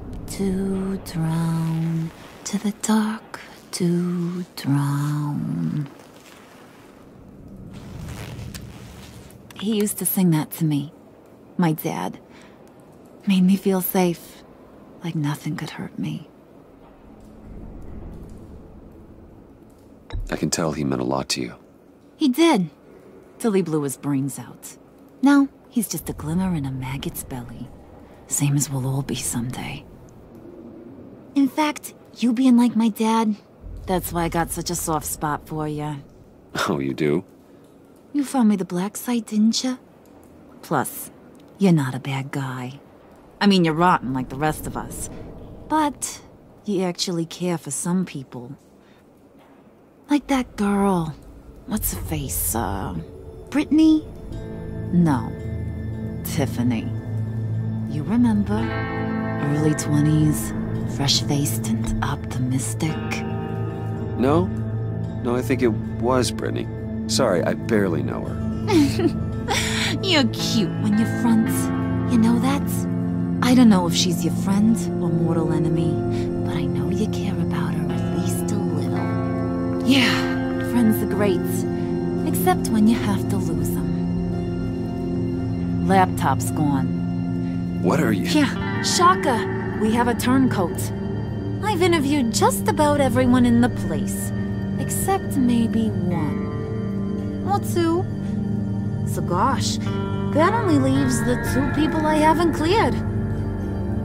Speaker 6: drown, to the dark to drown. He used to sing that to me. My dad. Made me feel safe. Like nothing could hurt me.
Speaker 1: I can tell he meant a lot to you.
Speaker 6: He did. Till he blew his brains out. Now, he's just a glimmer in a maggot's belly. Same as we'll all be someday. In fact, you being like my dad, that's why I got such a soft spot for you.
Speaker 1: Oh, you do?
Speaker 6: You found me the black site, didn't you? Plus, you're not a bad guy. I mean, you're rotten like the rest of us. But you actually care for some people. Like that girl. What's her face? Uh, Brittany? No. Tiffany. You remember? Early 20s, fresh-faced and optimistic.
Speaker 1: No? No, I think it was Brittany. Sorry, I barely know her.
Speaker 6: you're cute when you're front. You know that? I don't know if she's your friend or mortal enemy, but I know you care about her at least a little. Yeah, friends are great. Except when you have to lose them. Laptop's gone.
Speaker 1: What are you?
Speaker 6: Yeah, Shaka. We have a turncoat. I've interviewed just about everyone in the place. Except maybe one. Or two. So gosh, that only leaves the two people I haven't cleared.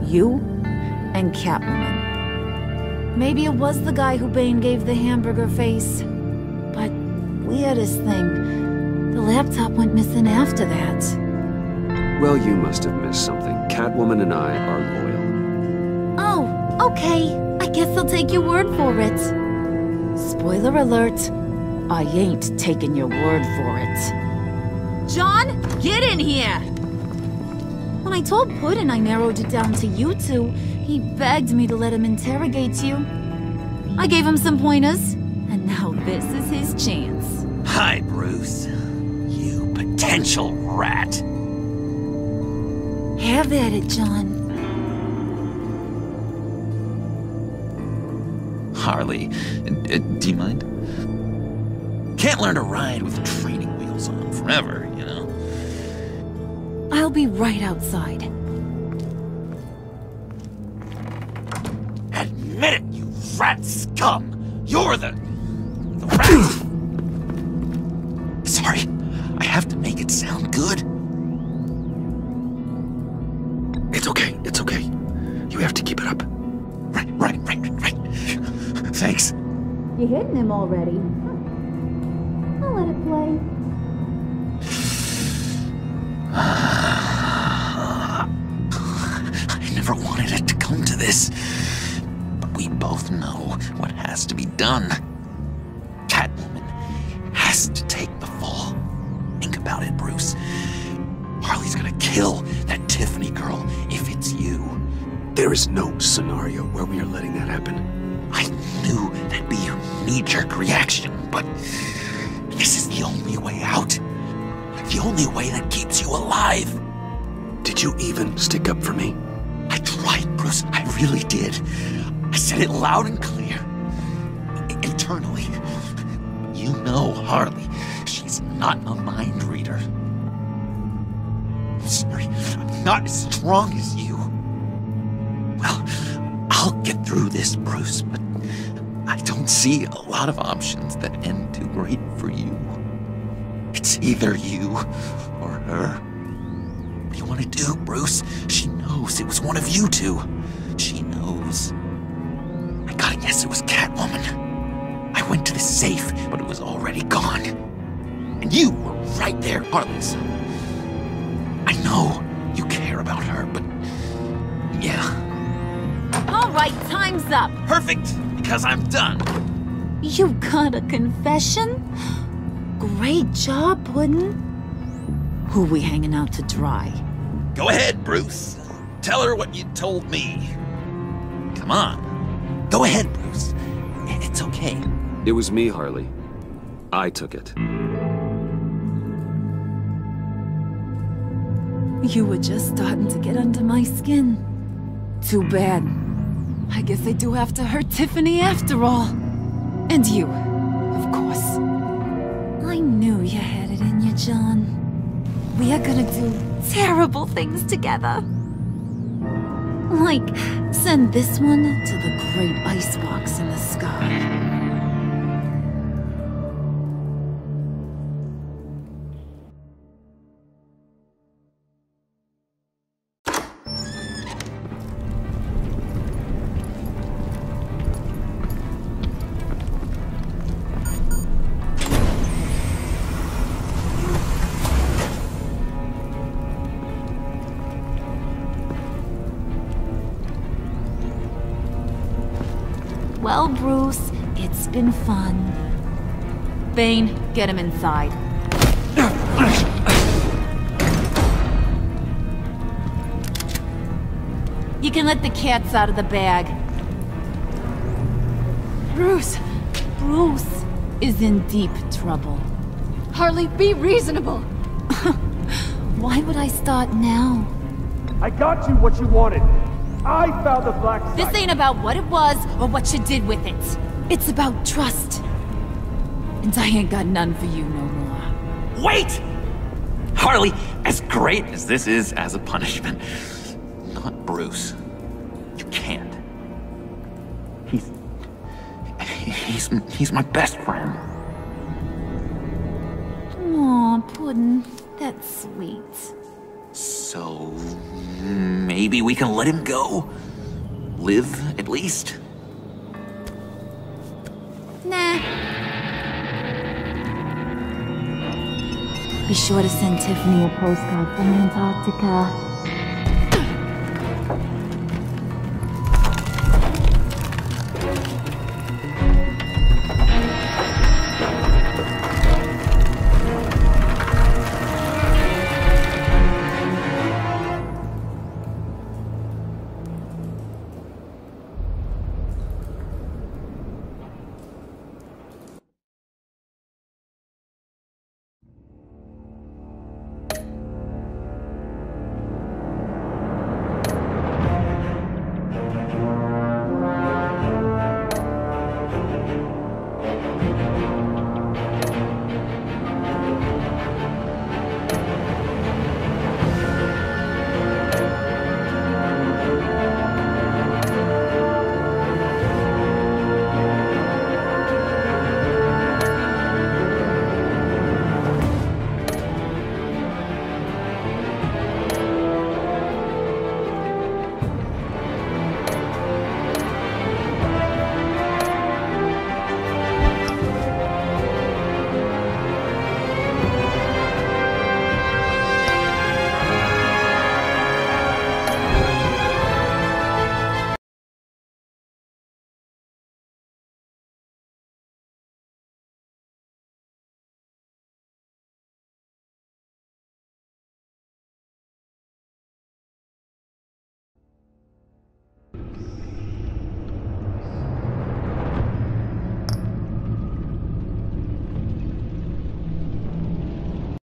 Speaker 6: You and Catwoman. Maybe it was the guy who Bane gave the hamburger face. But weirdest thing, the laptop went missing after that.
Speaker 1: Well, you must have missed something. Catwoman and I are loyal.
Speaker 6: Okay. I guess I'll take your word for it. Spoiler alert, I ain't taking your word for it. John, get in here! When I told Puddin I narrowed it down to you two, he begged me to let him interrogate you. I gave him some pointers, and now this is his chance.
Speaker 5: Hi, Bruce. You potential rat.
Speaker 6: Have at it, John.
Speaker 5: Harley, uh, do you mind? Can't learn to ride with training wheels on forever, you know?
Speaker 6: I'll be right outside.
Speaker 5: Admit it, you rat scum! Lot of options that end too great for you. It's either you or her. What do you want to do, Bruce? She knows it was one of you two. She knows. I gotta guess it was Catwoman. I went to the safe, but it was already gone. And you were right there, Harley's. I know you care about her, but yeah.
Speaker 6: All right, time's up.
Speaker 5: Perfect, because I'm done.
Speaker 6: You got a confession? Great job, Puddin'. Who we hanging out to dry?
Speaker 5: Go ahead, Bruce. Tell her what you told me. Come on. Go ahead, Bruce. It's okay.
Speaker 1: It was me, Harley. I took it.
Speaker 6: You were just starting to get under my skin. Too bad. I guess I do have to hurt Tiffany after all. And you, of course. I knew you had it in you, John. we are gonna do terrible things together. Like, send this one to the great icebox in the sky. Been fun. Bane, get him inside. You can let the cats out of the bag.
Speaker 2: Bruce!
Speaker 6: Bruce is in deep trouble.
Speaker 2: Harley, be reasonable!
Speaker 6: Why would I start now?
Speaker 7: I got you what you wanted. I found the black site.
Speaker 6: This ain't about what it was or what you did with it. It's about trust. And I ain't got none for you no more.
Speaker 5: Wait! Harley, as great as this is as a punishment, not Bruce. You can't. He's. He's, he's my best friend.
Speaker 6: Aw, Puddin', that's sweet.
Speaker 5: So. maybe we can let him go? Live, at least?
Speaker 6: Be sure to send Tiffany a postcard from Antarctica.